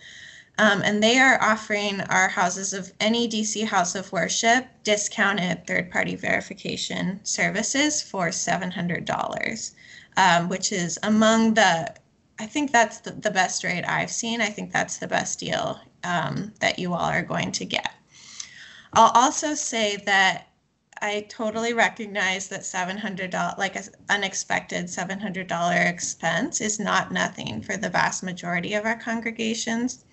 Speaker 8: um, and they are offering our houses of any DC house of worship discounted third party verification services for $700, um, which is among the, I think that's the, the best rate I've seen. I think that's the best deal um, that you all are going to get. I'll also say that I totally recognize that $700, like an unexpected $700 expense, is not nothing for the vast majority of our congregations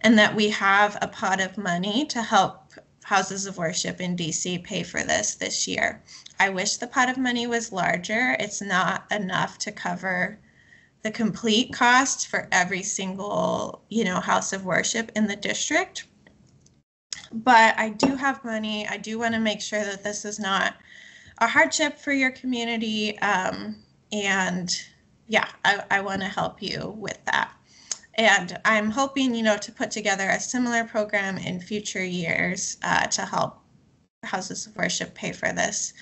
Speaker 8: and that we have a pot of money to help houses of worship in DC pay for this this year. I wish the pot of money was larger. It's not enough to cover the complete cost for every single, you know, house of worship in the district. But I do have money. I do want to make sure that this is not a hardship for your community. Um, and yeah, I, I want to help you with that. And I'm hoping, you know, to put together a similar program in future years uh, to help houses of worship pay for this,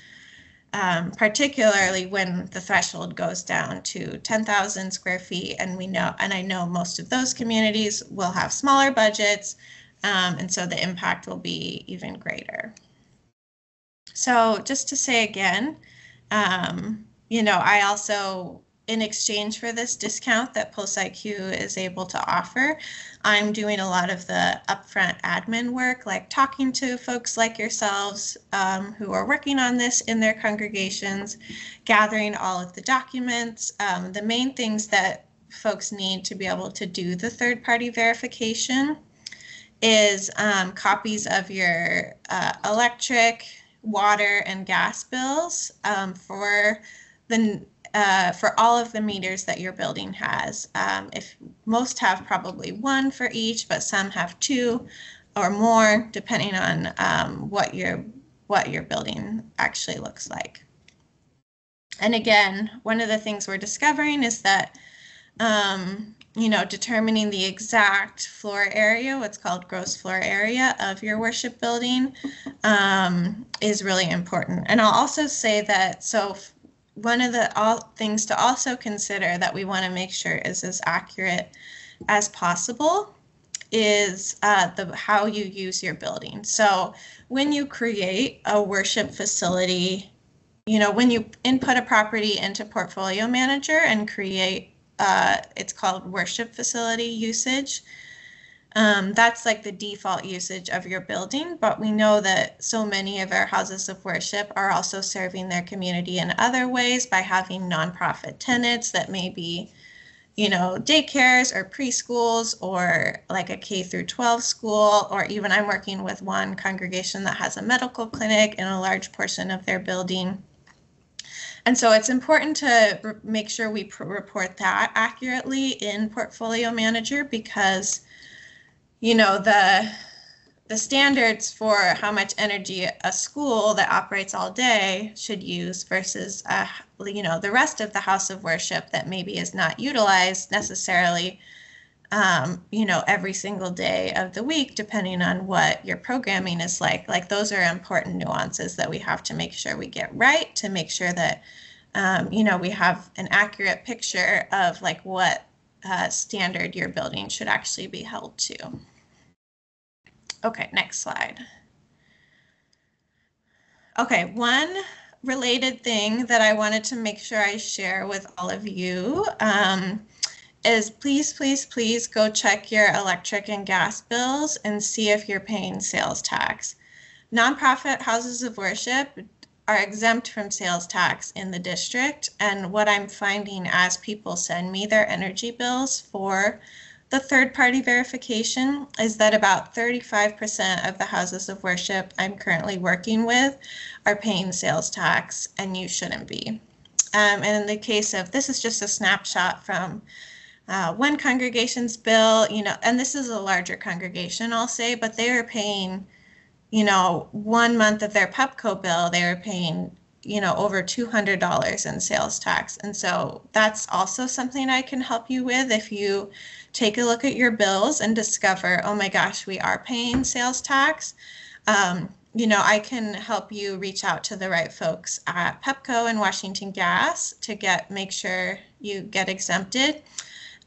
Speaker 8: um, particularly when the threshold goes down to 10,000 square feet. And we know, and I know most of those communities will have smaller budgets, um, and so the impact will be even greater. So just to say again, um, you know, I also in exchange for this discount that Pulse PulseIQ is able to offer, I'm doing a lot of the upfront admin work, like talking to folks like yourselves um, who are working on this in their congregations, gathering all of the documents. Um, the main things that folks need to be able to do the third party verification is um, copies of your uh, electric, water, and gas bills um, for the uh, for all of the meters that your building has. Um, if most have probably one for each, but some have two or more, depending on um, what your what your building actually looks like. And again, one of the things we're discovering is that um, you know, determining the exact floor area, what's called gross floor area of your worship building, um, is really important. And I'll also say that so one of the all things to also consider that we want to make sure is as accurate as possible is uh, the how you use your building. So when you create a worship facility, you know, when you input a property into Portfolio Manager and create, uh, it's called worship facility usage. Um, that's like the default usage of your building, but we know that so many of our houses of worship are also serving their community in other ways by having nonprofit tenants that may be, you know, daycares or preschools or like a K through 12 school, or even I'm working with one congregation that has a medical clinic in a large portion of their building. And so it's important to make sure we report that accurately in Portfolio Manager because you know the the standards for how much energy a school that operates all day should use versus uh, you know the rest of the house of worship that maybe is not utilized necessarily um, you know every single day of the week depending on what your programming is like like those are important nuances that we have to make sure we get right to make sure that um, you know we have an accurate picture of like what uh, standard your building should actually be held to. Okay, next slide. Okay, one related thing that I wanted to make sure I share with all of you um, is please, please, please go check your electric and gas bills and see if you're paying sales tax. Nonprofit houses of worship are exempt from sales tax in the district. And what I'm finding as people send me their energy bills for the third party verification is that about 35% of the houses of worship I'm currently working with are paying sales tax, and you shouldn't be. Um, and in the case of this is just a snapshot from uh, one congregation's bill, you know, and this is a larger congregation, I'll say, but they are paying you know, one month of their Pepco bill, they were paying, you know, over $200 in sales tax. And so that's also something I can help you with if you take a look at your bills and discover, oh my gosh, we are paying sales tax. Um, you know, I can help you reach out to the right folks at Pepco and Washington Gas to get make sure you get exempted.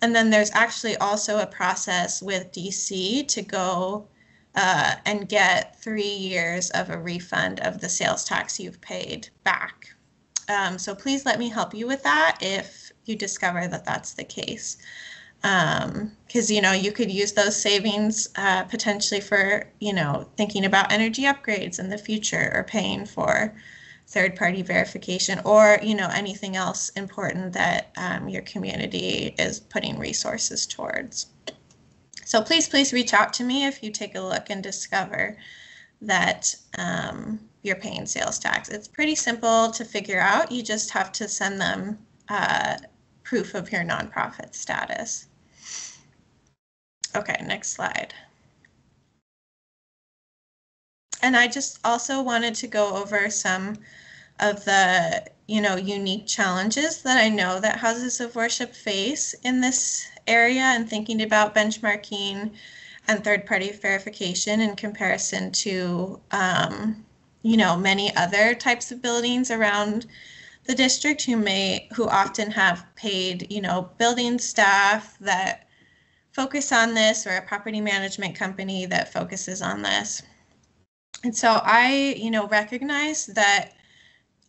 Speaker 8: And then there's actually also a process with DC to go uh, and get three years of a refund of the sales tax you've paid back. Um, so please let me help you with that if you discover that that's the case. Because, um, you know, you could use those savings uh, potentially for, you know, thinking about energy upgrades in the future or paying for third party verification or, you know, anything else important that um, your community is putting resources towards. So please, please reach out to me if you take a look and discover that um, you're paying sales tax. It's pretty simple to figure out. You just have to send them uh, proof of your nonprofit status. Okay, next slide. And I just also wanted to go over some of the you know unique challenges that I know that houses of worship face in this area and thinking about benchmarking and third party verification in comparison to um, you know, many other types of buildings around the district who may who often have paid, you know, building staff that focus on this or a property management company that focuses on this. And so I, you know, recognize that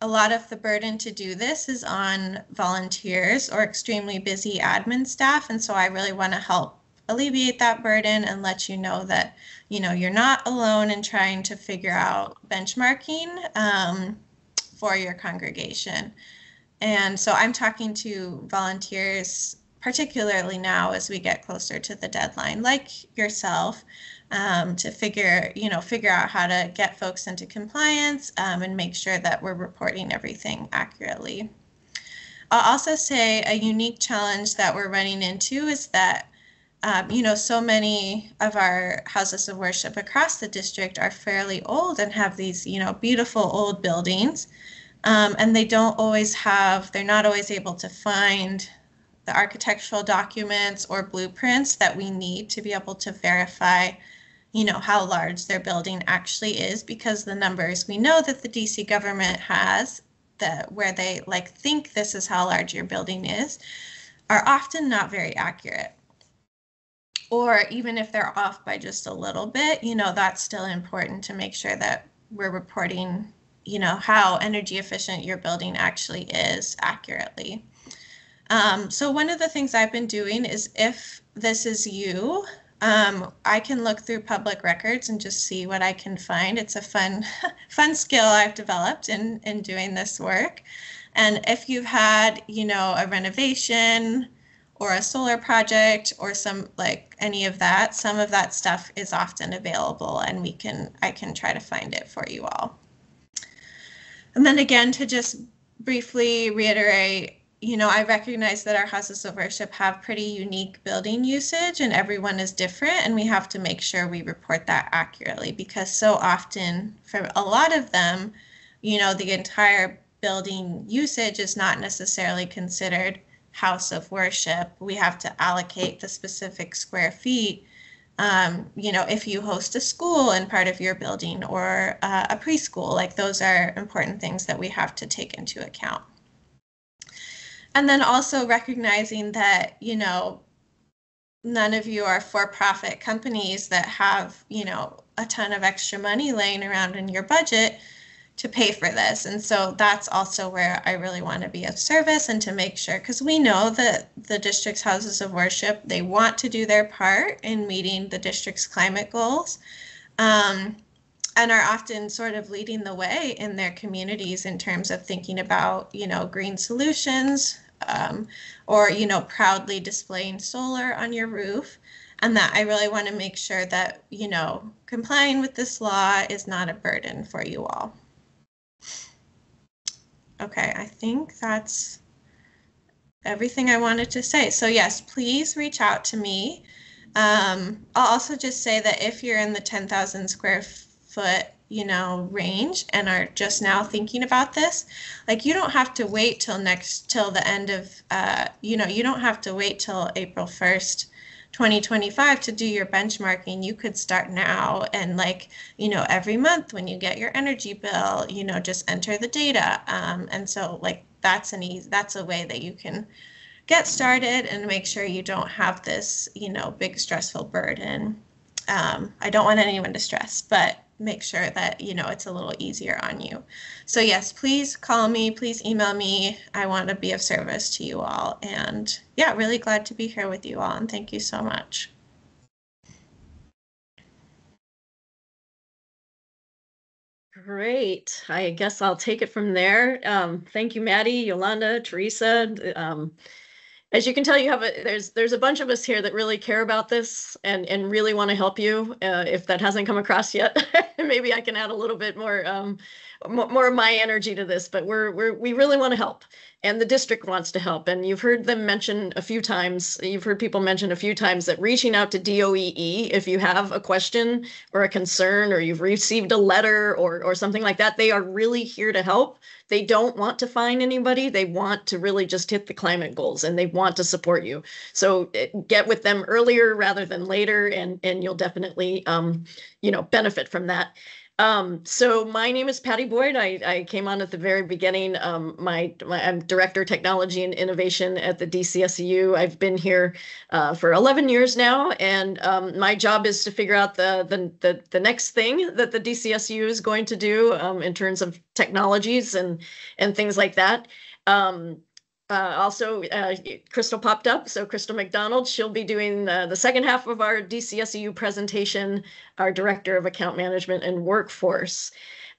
Speaker 8: a lot of the burden to do this is on volunteers or extremely busy admin staff. And so I really want to help alleviate that burden and let you know that, you know, you're not alone in trying to figure out benchmarking um, for your congregation. And so I'm talking to volunteers, particularly now as we get closer to the deadline, like yourself, um, to figure, you know, figure out how to get folks into compliance um, and make sure that we're reporting everything accurately. I'll also say a unique challenge that we're running into is that, um, you know, so many of our houses of worship across the district are fairly old and have these, you know, beautiful old buildings. Um, and they don't always have, they're not always able to find the architectural documents or blueprints that we need to be able to verify you know how large their building actually is because the numbers we know that the DC government has that where they like think this is how large your building is are often not very accurate. Or even if they're off by just a little bit you know that's still important to make sure that we're reporting you know how energy efficient your building actually is accurately um, so one of the things i've been doing is if this is you um, I can look through public records and just see what I can find. It's a fun, fun skill I've developed in in doing this work. And if you've had, you know, a renovation or a solar project or some like any of that, some of that stuff is often available, and we can I can try to find it for you all. And then again, to just briefly reiterate you know, I recognize that our houses of worship have pretty unique building usage and everyone is different, and we have to make sure we report that accurately because so often, for a lot of them, you know, the entire building usage is not necessarily considered house of worship. We have to allocate the specific square feet. Um, you know, if you host a school in part of your building or uh, a preschool, like those are important things that we have to take into account and then also recognizing that you know none of you are for-profit companies that have you know a ton of extra money laying around in your budget to pay for this. And so that's also where i really want to be of service and to make sure because we know that the district's houses of worship they want to do their part in meeting the district's climate goals um, and are often sort of leading the way in their communities in terms of thinking about you know green solutions um, or you know proudly displaying solar on your roof and that i really want to make sure that you know complying with this law is not a burden for you all. Okay i think that's everything i wanted to say. So yes please reach out to me. Um, i'll also just say that if you're in the 10000 square foot you know range and are just now thinking about this like you don't have to wait till next till the end of uh, you know you don't have to wait till april 1st 2025 to do your benchmarking. You could start now and like you know every month when you get your energy bill you know just enter the data. Um, and so like that's an easy that's a way that you can get started and make sure you don't have this you know big stressful burden. Um, i don't want anyone to stress but make sure that you know it's a little easier on you so yes please call me please email me i want to be of service to you all and yeah really glad to be here with you all and thank you so much
Speaker 1: Great. I guess I'll take it from there. Um, thank you, Maddie, Yolanda, Teresa. Um, as you can tell, you have a there's there's a bunch of us here that really care about this and and really want to help you. Uh, if that hasn't come across yet, maybe I can add a little bit more um, more of my energy to this. But we're we're we really want to help, and the district wants to help. And you've heard them mention a few times. You've heard people mention a few times that reaching out to DOEE if you have a question or a concern or you've received a letter or or something like that, they are really here to help they don't want to find anybody. They want to really just hit the climate goals and they want to support you. So eh, get with them earlier rather than later, and and you'll definitely um, you know benefit from that. Um, so my name is Patty Boyd. I, I came on at the very beginning. Um, my, my, I'm Director of Technology and Innovation at the DCSEU. I've been here uh, for 11 years now, and um, my job is to figure out the, the, the, the, next thing that the DCSEU is going to do um, in terms of technologies and, and things like that. Um, uh, also, uh, Crystal popped up. So Crystal McDonald, she'll be doing uh, the second half of our DCSEU presentation, our Director of Account Management and Workforce.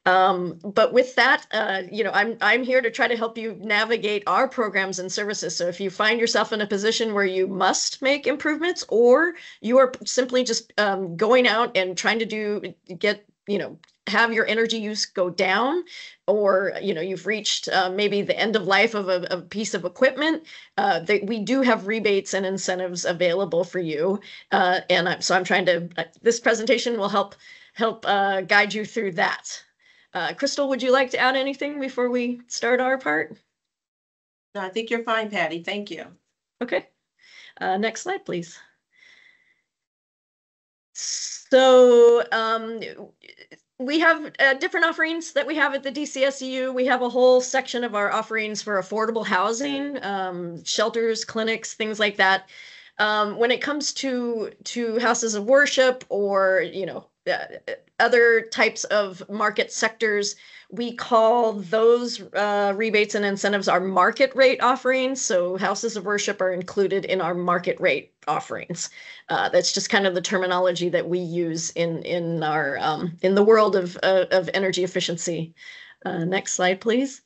Speaker 1: Um, but with that, uh, you know, I'm I'm here to try to help you navigate our programs and services. So if you find yourself in a position where you must make improvements, or you are simply just um, going out and trying to do get you know have your energy use go down or you know you've reached uh, maybe the end of life of a, a piece of equipment uh, that we do have rebates and incentives available for you. Uh, and I'm, so i'm trying to uh, this presentation will help help uh, guide you through that. Uh, crystal would you like to add anything before we start our part?
Speaker 9: No i think you're fine patty. Thank you.
Speaker 1: Okay. Next slide please. So um, we have uh, different offerings that we have at the DCSEU. We have a whole section of our offerings for affordable housing, um, shelters, clinics, things like that. Um, when it comes to to houses of worship or you know other types of market sectors, we call those uh, rebates and incentives our market rate offerings. So houses of worship are included in our market rate offerings. Uh, that's just kind of the terminology that we use in in our um, in the world of uh, of energy efficiency. Uh, next slide, please.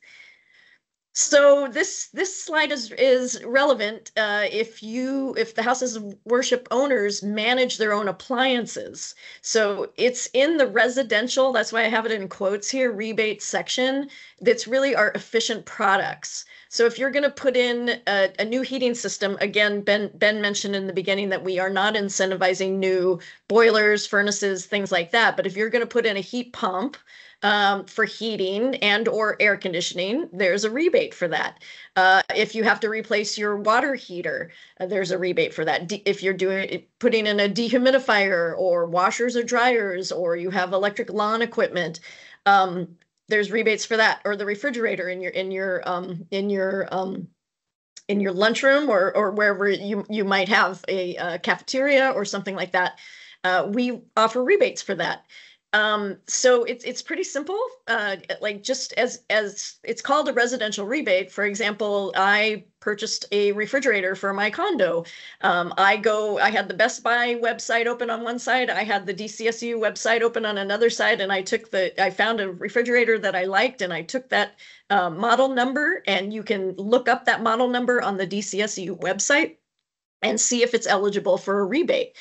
Speaker 1: So this this slide is is relevant uh, if you if the houses of worship owners manage their own appliances. So it's in the residential. That's why I have it in quotes here. Rebate section. That's really our efficient products. So if you're going to put in a, a, new heating system, again, Ben Ben mentioned in the beginning that we are not incentivizing new boilers, furnaces, things like that. But if you're going to put in a heat pump um, for heating and or air conditioning, there's a rebate for that. Uh, if you have to replace your water heater, uh, there's a rebate for that. De if you're doing putting in a dehumidifier or washers or dryers, or you have electric lawn equipment, um, there's rebates for that. Or the refrigerator in your in your um, in your um, in your lunchroom or or wherever you you might have a, a cafeteria or something like that. Uh, we offer rebates for that. Um, so it's it's pretty simple. Uh, like just as as it's called a residential rebate. For example, I purchased a refrigerator for my condo. Um, I go. I had the Best Buy website open on one side. I had the DCSEU website open on another side, and I took the. I found a refrigerator that I liked, and I took that uh, model number, and you can look up that model number on the DCSEU website and see if it's eligible for a rebate.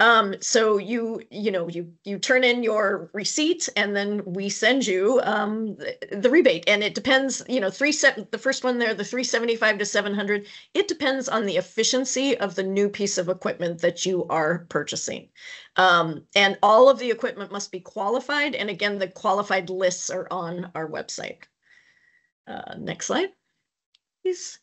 Speaker 1: Um, so you you know you you turn in your receipt and then we send you um, the, the, rebate. And it depends you know three set the first one there the 375 to 700 it depends on the efficiency of the new piece of equipment that you are purchasing. Um, and all of the equipment must be qualified. And again the qualified lists are on our website. Uh, next slide please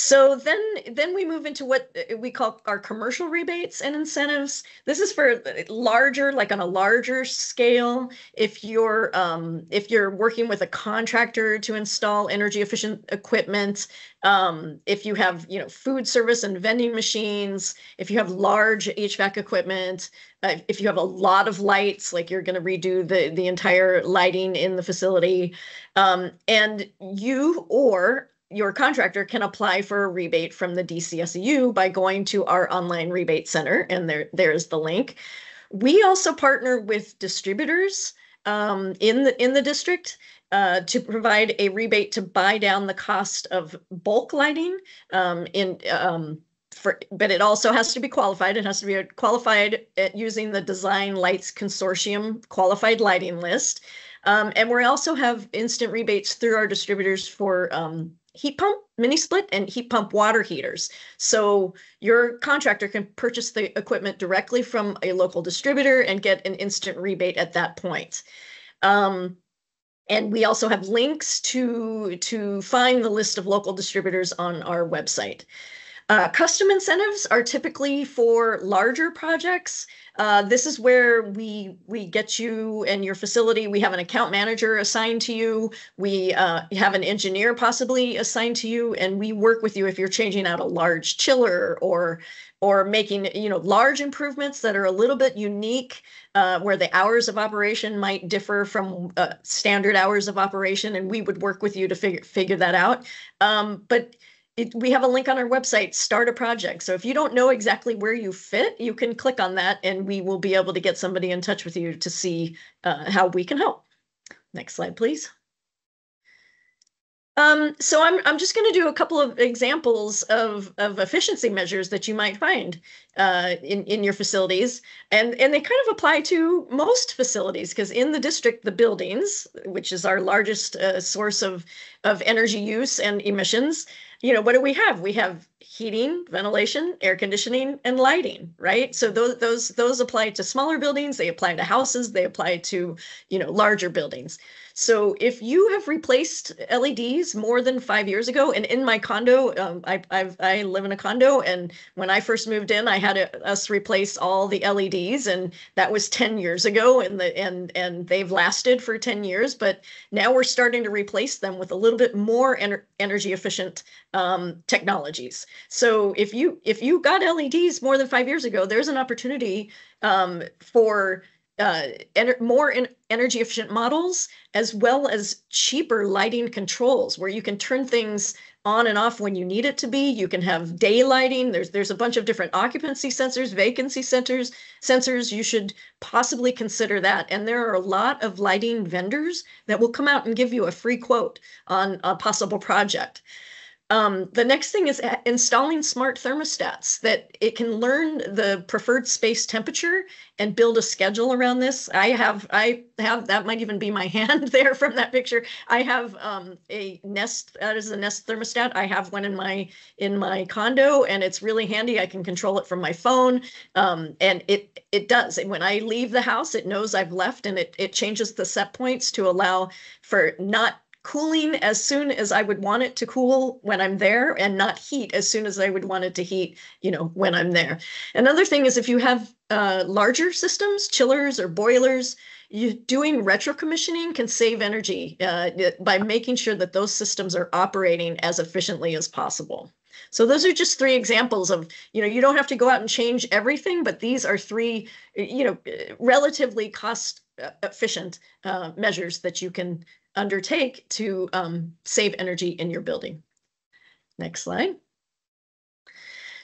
Speaker 1: so then then we move into what we call our commercial rebates and incentives. This is for larger, like on a larger scale. If you're um, if you're working with a contractor to install energy efficient equipment, um, if you have you know food service and vending machines, if you have large HVAC equipment, uh, if you have a lot of lights, like you're going to redo the the entire lighting in the facility, um, and you or your contractor can apply for a rebate from the DCSEU by going to our online rebate center, and there there's the link. We also partner with distributors um, in the in the district uh, to provide a rebate to buy down the cost of bulk lighting um, in um, for, but it also has to be qualified. It has to be qualified using the Design Lights Consortium qualified lighting list. Um, and we also have instant rebates through our distributors for um, heat pump, mini split, and heat pump water heaters. So your contractor can purchase the equipment directly from a local distributor and get an instant rebate at that point. Um, and we also have links to to find the list of local distributors on our website. Uh, custom incentives are typically for larger projects. Uh, this is where we we get you and your facility. We have an account manager assigned to you. We uh, have an engineer possibly assigned to you, and we work with you if you're changing out a large chiller or or making you know large improvements that are a little bit unique uh, where the hours of operation might differ from uh, standard hours of operation and we would work with you to figure figure that out um, but it, we have a link on our website, start a project. So if you don't know exactly where you fit, you can click on that and we will be able to get somebody in touch with you to see uh, how we can help. Next slide, please. Um, so I'm, I'm just going to do a couple of examples of, of efficiency measures that you might find uh, in, in your facilities. And, and they kind of apply to most facilities because in the district, the buildings, which is our largest uh, source of, of energy use and emissions, you know, what do we have? We have heating, ventilation, air conditioning, and lighting, right? So those those those apply to smaller buildings, they apply to houses, they apply to, you know, larger buildings. So if you have replaced LEDs more than five years ago, and in my condo, um, I I've, i live in a condo, and when I first moved in, I had a, us replace all the LEDs, and that was ten years ago, and the and and they've lasted for ten years. But now we're starting to replace them with a little bit more ener energy efficient um, technologies. So if you if you got LEDs more than five years ago, there's an opportunity um, for uh, more en energy efficient models, as well as cheaper lighting controls where you can turn things on and off when you need it to be. You can have day lighting. There's there's a bunch of different occupancy sensors, vacancy sensors, sensors. You should possibly consider that. And there are a lot of lighting vendors that will come out and give you a free quote on a possible project. Um, the next thing is installing smart thermostats that it can learn the preferred space temperature and build a schedule around this. I have, I have, that might even be my hand there from that picture. I have um, a Nest, that is a Nest thermostat. I have one in my, in my condo and it's really handy. I can control it from my phone. Um, and it, it does. And When I leave the house, it knows I've left and it, it changes the set points to allow for not cooling as soon as I would want it to cool when I'm there and not heat as soon as I would want it to heat, you know, when I'm there. Another thing is if you have uh, larger systems, chillers or boilers, you doing retro commissioning can save energy uh, by making sure that those systems are operating as efficiently as possible. So those are just three examples of, you know, you don't have to go out and change everything, but these are three, you know, relatively cost uh, efficient uh, measures that you can undertake to um, save energy in your building. Next slide.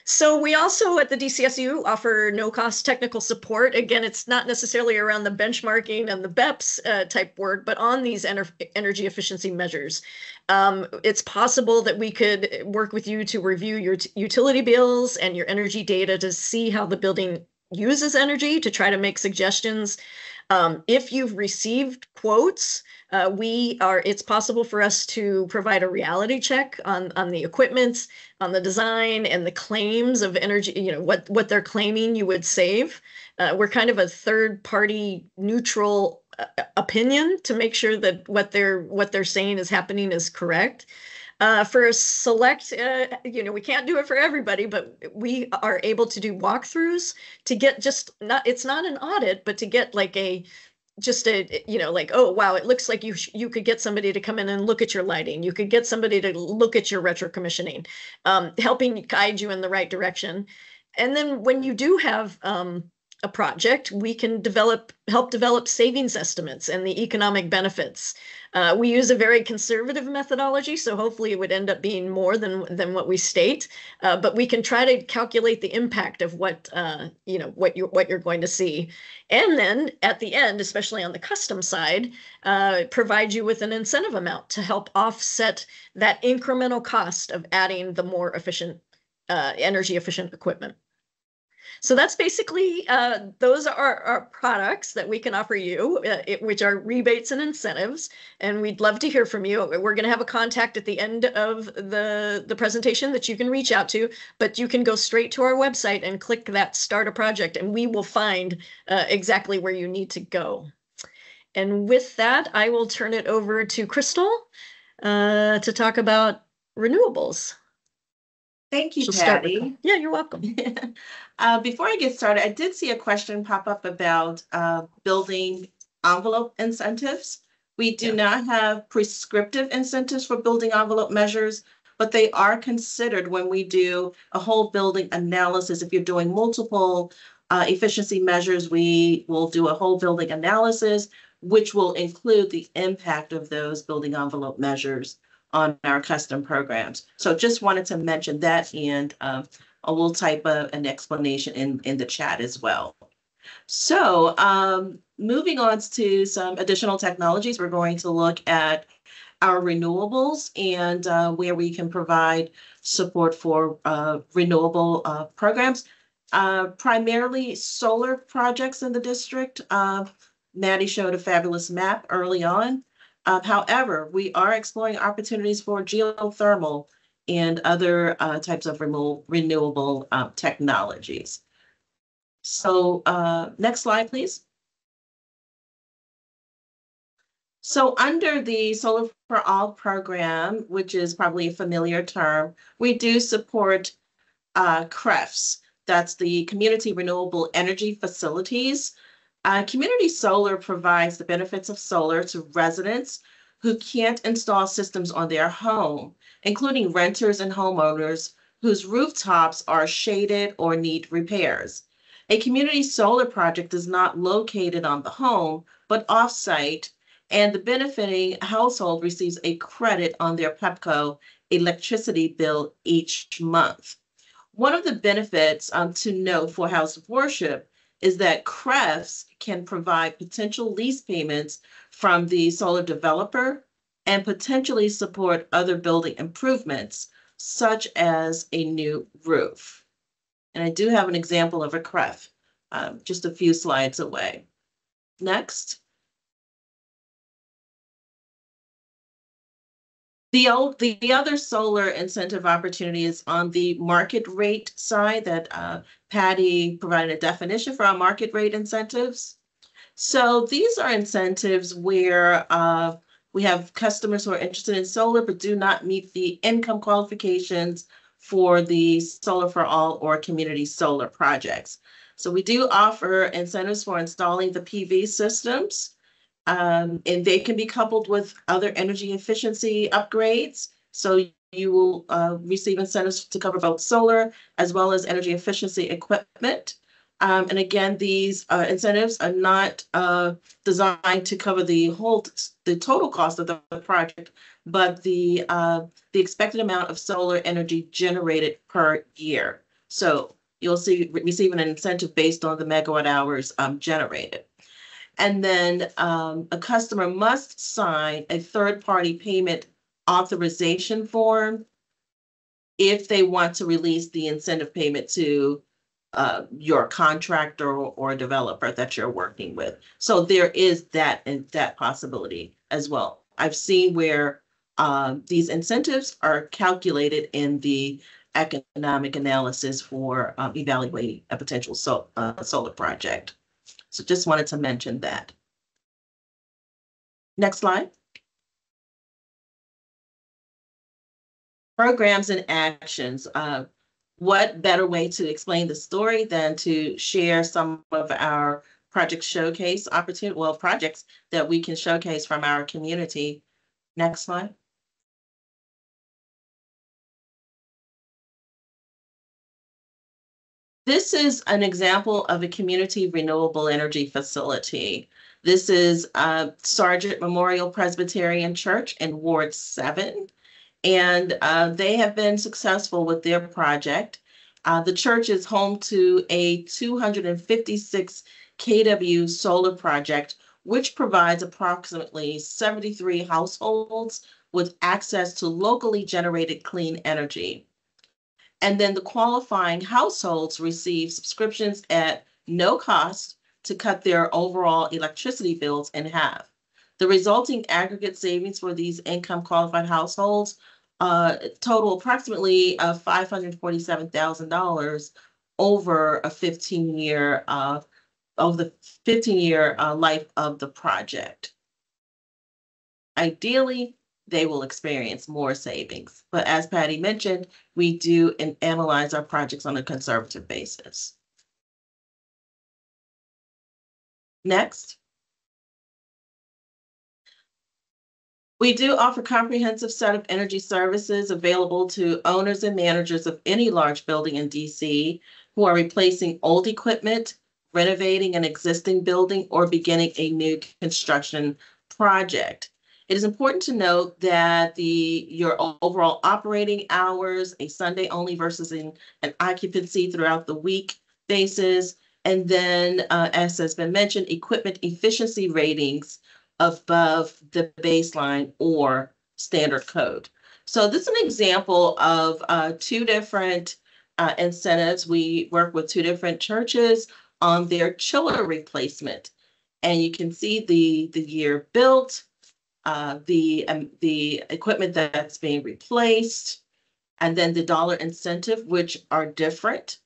Speaker 1: So we also at the DCSEU offer no-cost technical support. Again, it's not necessarily around the benchmarking and the BEPS uh, type work, but on these ener energy efficiency measures. Um, it's possible that we could work with you to review your utility bills and your energy data to see how the building uses energy to try to make suggestions. Um, if you've received quotes, uh, we are, it's possible for us to provide a reality check on, on the equipment, on the design and the claims of energy, you know, what, what they're claiming you would save. Uh, we're kind of a third party neutral uh, opinion to make sure that what they're, what they're saying is happening is correct. Uh, for a select, uh, you know, we can't do it for everybody, but we are able to do walkthroughs to get just not, it's not an audit, but to get like a just a you know like oh wow it looks like you you could get somebody to come in and look at your lighting. You could get somebody to look at your retro commissioning um, helping guide you in the right direction. And then when you do have um, a project, we can develop, help develop savings estimates and the economic benefits. Uh, we use a very conservative methodology, so hopefully it would end up being more than than what we state. Uh, but we can try to calculate the impact of what uh, you know what you what you're going to see, and then at the end, especially on the custom side, uh, provide you with an incentive amount to help offset that incremental cost of adding the more efficient, uh, energy efficient equipment. So that's basically, uh, those are our products that we can offer you, uh, it, which are rebates and incentives. And we'd love to hear from you. We're going to have a contact at the end of the, the presentation that you can reach out to, but you can go straight to our website and click that start a project and we will find uh, exactly where you need to go. And with that, I will turn it over to Crystal uh, to talk about renewables.
Speaker 9: Thank you,
Speaker 1: She'll start with-
Speaker 9: Patty.
Speaker 1: Yeah, you're welcome.
Speaker 9: Uh, before I get started, I did see a question pop up about uh, building envelope incentives. We do not have prescriptive incentives for building envelope measures, but they are considered when we do a whole building analysis. If you're doing multiple uh, efficiency measures, we will do a whole building analysis, which will include the impact of those building envelope measures on our custom programs. So just wanted to mention that and um, I will type a, an explanation in, in the chat as well. So um, moving on to some additional technologies, we're going to look at our renewables and uh, where we can provide support for uh, renewable uh, programs. Uh, primarily solar projects in the district. Uh, Maddie showed a fabulous map early on. Uh, however, we are exploring opportunities for geothermal and other uh, types of renewable uh, technologies. So uh, next slide, please. So under the Solar for All program, which is probably a familiar term, we do support uh, CREFs. That's the Community Renewable Energy Facilities. Uh, community solar provides the benefits of solar to residents who can't install systems on their home, including renters and homeowners whose rooftops are shaded or need repairs. A community solar project is not located on the home, but offsite, and the benefiting household receives a credit on their PEPCO electricity bill each month. One of the benefits um, to note for House of Worship is that CREFs can provide potential lease payments from the solar developer and potentially support other building improvements, such as a new roof. And I do have an example of a CREF, um, just a few slides away. Next. The old, the, the other solar incentive opportunity is on the market rate side that uh, Patty provided a definition for our market rate incentives. So these are incentives where uh, we have customers who are interested in solar but do not meet the income qualifications for the Solar for All or community solar projects. So we do offer incentives for installing the PV systems. Um, and they can be coupled with other energy efficiency upgrades. So you will uh, receive incentives to cover both solar as well as energy efficiency equipment. Um, and again, these uh, incentives are not uh, designed to cover the whole, the total cost of the project, but the uh, the expected amount of solar energy generated per year. So you'll see receiving an incentive based on the megawatt hours um, generated. And then um, a customer must sign a third-party payment authorization form if they want to release the incentive payment to uh, your contractor or developer that you're working with. So there is that and that possibility as well. I've seen where uh, these incentives are calculated in the economic analysis for um, evaluating a potential so, uh, solar project. So just wanted to mention that. Next slide. Programs and actions. Uh, what better way to explain the story than to share some of our project showcase opportunity, well, projects that we can showcase from our community. Next slide. This is an example of a community renewable energy facility. This is uh, Sargent Memorial Presbyterian Church in Ward 7, and uh, they have been successful with their project. Uh, the church is home to a 256 kW solar project, which provides approximately 73 households with access to locally generated clean energy. And then the qualifying households receive subscriptions at no cost to cut their overall electricity bills in half. The resulting aggregate savings for these income qualified households uh, total approximately uh, $547,000 over a 15 year uh, of the 15 year uh, life of the project. Ideally, they will experience more savings. But as Patty mentioned, we do and analyze our projects on a conservative basis. Next. We do offer comprehensive set of energy services available to owners and managers of any large building in DC who are replacing old equipment, renovating an existing building, or beginning a new construction project. It is important to note that the your overall operating hours, a Sunday only versus an, an occupancy throughout the week basis, and then uh, as has been mentioned, equipment efficiency ratings above the baseline or standard code. So this is an example of uh, two different uh, incentives. We work with two different churches on their chiller replacement. And you can see the, the year built, uh, the, um, the equipment that's being replaced, and then the dollar incentive, which are different.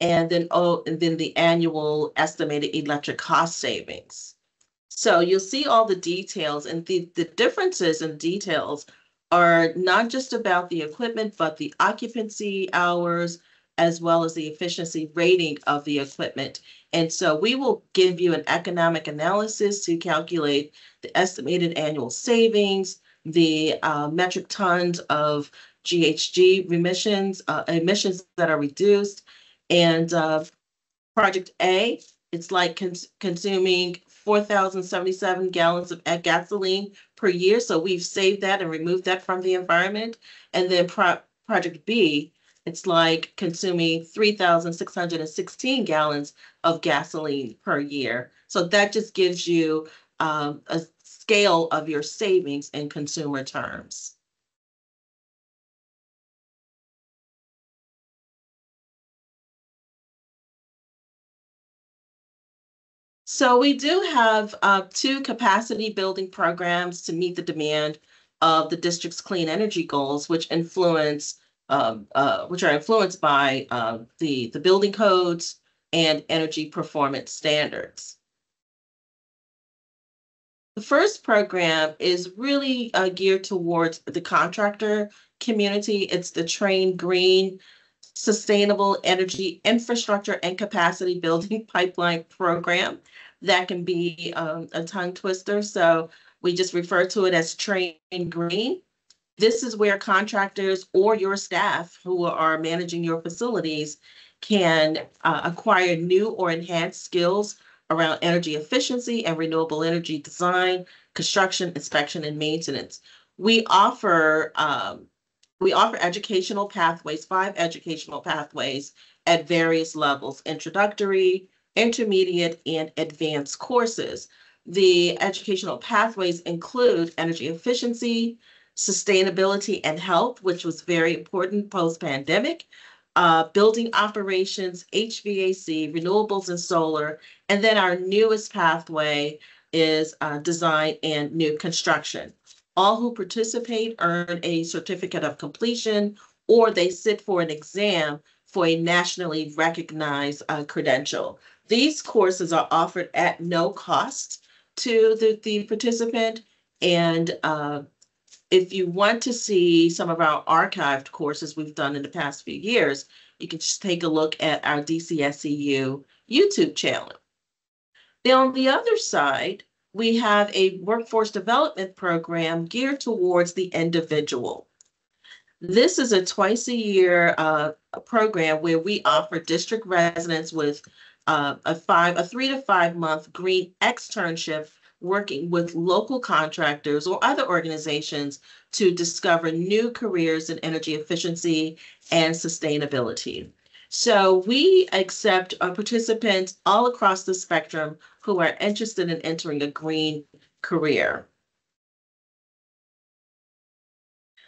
Speaker 9: And then, oh, and then the annual estimated electric cost savings. So you'll see all the details and the, the differences in details are not just about the equipment, but the occupancy hours, as well as the efficiency rating of the equipment. And so we will give you an economic analysis to calculate the estimated annual savings, the uh, metric tons of GHG emissions, uh, emissions that are reduced. And uh, project A, it's like cons consuming 4,077 gallons of gasoline per year. So we've saved that and removed that from the environment. And then pro project B, it's like consuming 3,616 gallons of gasoline per year. So that just gives you um, a scale of your savings in consumer terms. So we do have uh, two capacity building programs to meet the demand of the district's clean energy goals, which influence um, uh, which are influenced by uh, the, the building codes and energy performance standards. The first program is really uh, geared towards the contractor community. It's the Train Green Sustainable Energy Infrastructure and Capacity Building Pipeline Program. That can be um, a tongue twister. So we just refer to it as Train Green. This is where contractors or your staff who are managing your facilities can uh, acquire new or enhanced skills around energy efficiency and renewable energy design, construction, inspection, and maintenance. We offer um, we offer educational pathways, five educational pathways at various levels, introductory, intermediate, and advanced courses. The educational pathways include energy efficiency, sustainability and health, which was very important post-pandemic, uh, building operations, HVAC, renewables and solar, and then our newest pathway is uh, design and new construction. All who participate earn a certificate of completion or they sit for an exam for a nationally recognized uh, credential. These courses are offered at no cost to the, the participant and uh, if you want to see some of our archived courses we've done in the past few years, you can just take a look at our DCSEU YouTube channel. Then on the other side, we have a workforce development program geared towards the individual. This is a twice a year uh, program where we offer district residents with uh, a five, a three to five month green externship working with local contractors or other organizations to discover new careers in energy efficiency and sustainability. So we accept uh, participants all across the spectrum who are interested in entering a green career.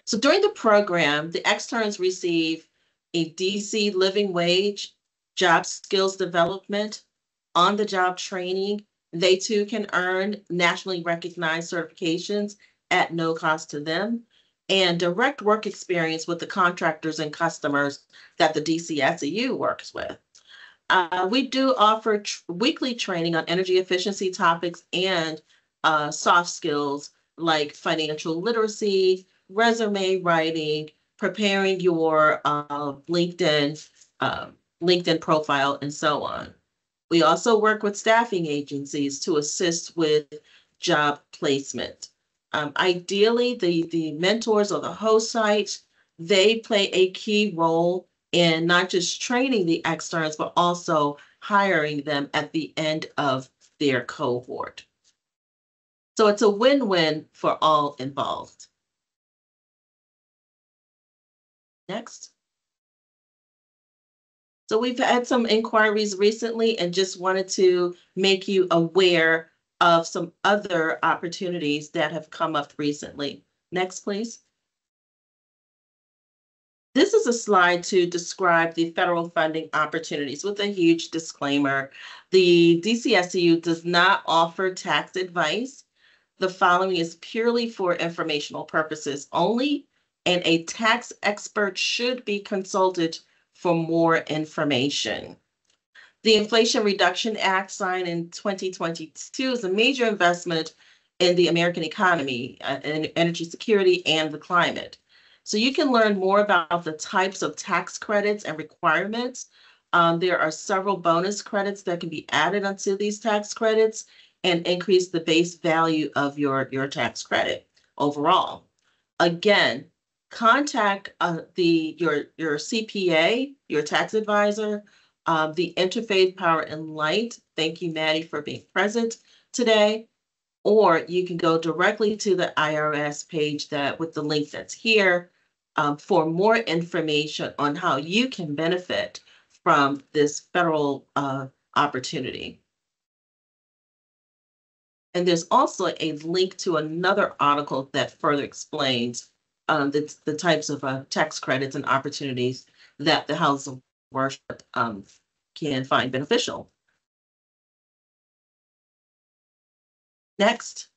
Speaker 9: So during the program, the externs receive a DC living wage, job skills development, on-the-job training, they too can earn nationally recognized certifications at no cost to them and direct work experience with the contractors and customers that the DCSEU works with. Uh, we do offer tr weekly training on energy efficiency topics and uh, soft skills like financial literacy, resume writing, preparing your uh, LinkedIn uh, LinkedIn profile, and so on. We also work with staffing agencies to assist with job placement. Um, ideally, the, the mentors or the host sites, they play a key role in not just training the externs, but also hiring them at the end of their cohort. So it's a win-win for all involved. Next. So we've had some inquiries recently and just wanted to make you aware of some other opportunities that have come up recently. Next, please. This is a slide to describe the federal funding opportunities with a huge disclaimer. The DCSEU does not offer tax advice. The following is purely for informational purposes only, and a tax expert should be consulted for more information. The Inflation Reduction Act signed in 2022 is a major investment in the American economy, uh, in energy security, and the climate. So you can learn more about the types of tax credits and requirements. Um, there are several bonus credits that can be added onto these tax credits and increase the base value of your, your tax credit overall. Again, contact uh, the your your CPA, your tax advisor, um, the Interfaith Power and Light. Thank you, Maddie, for being present today. Or you can go directly to the IRS page that with the link that's here um, for more information on how you can benefit from this federal uh, opportunity. And there's also a link to another article that further explains um, the, the types of uh, tax credits and opportunities that the House of Worship um, can find beneficial. Next.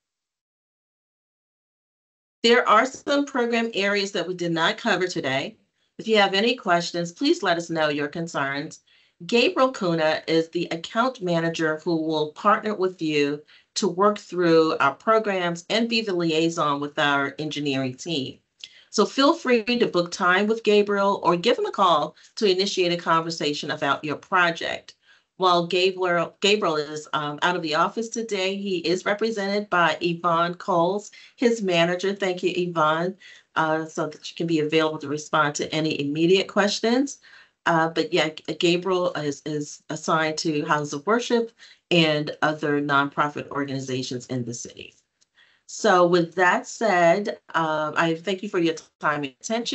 Speaker 9: There are some program areas that we did not cover today. If you have any questions, please let us know your concerns. Gabriel Kuna is the account manager who will partner with you to work through our programs and be the liaison with our engineering team. So feel free to book time with Gabriel or give him a call to initiate a conversation about your project. While Gabriel, Gabriel is um, out of the office today, he is represented by Yvonne Coles, his manager. Thank you, Yvonne, uh, so that you can be available to respond to any immediate questions. Uh, but yeah, Gabriel is, is assigned to House of Worship and other nonprofit organizations in the city. So with that said, um, I thank you for your time and attention.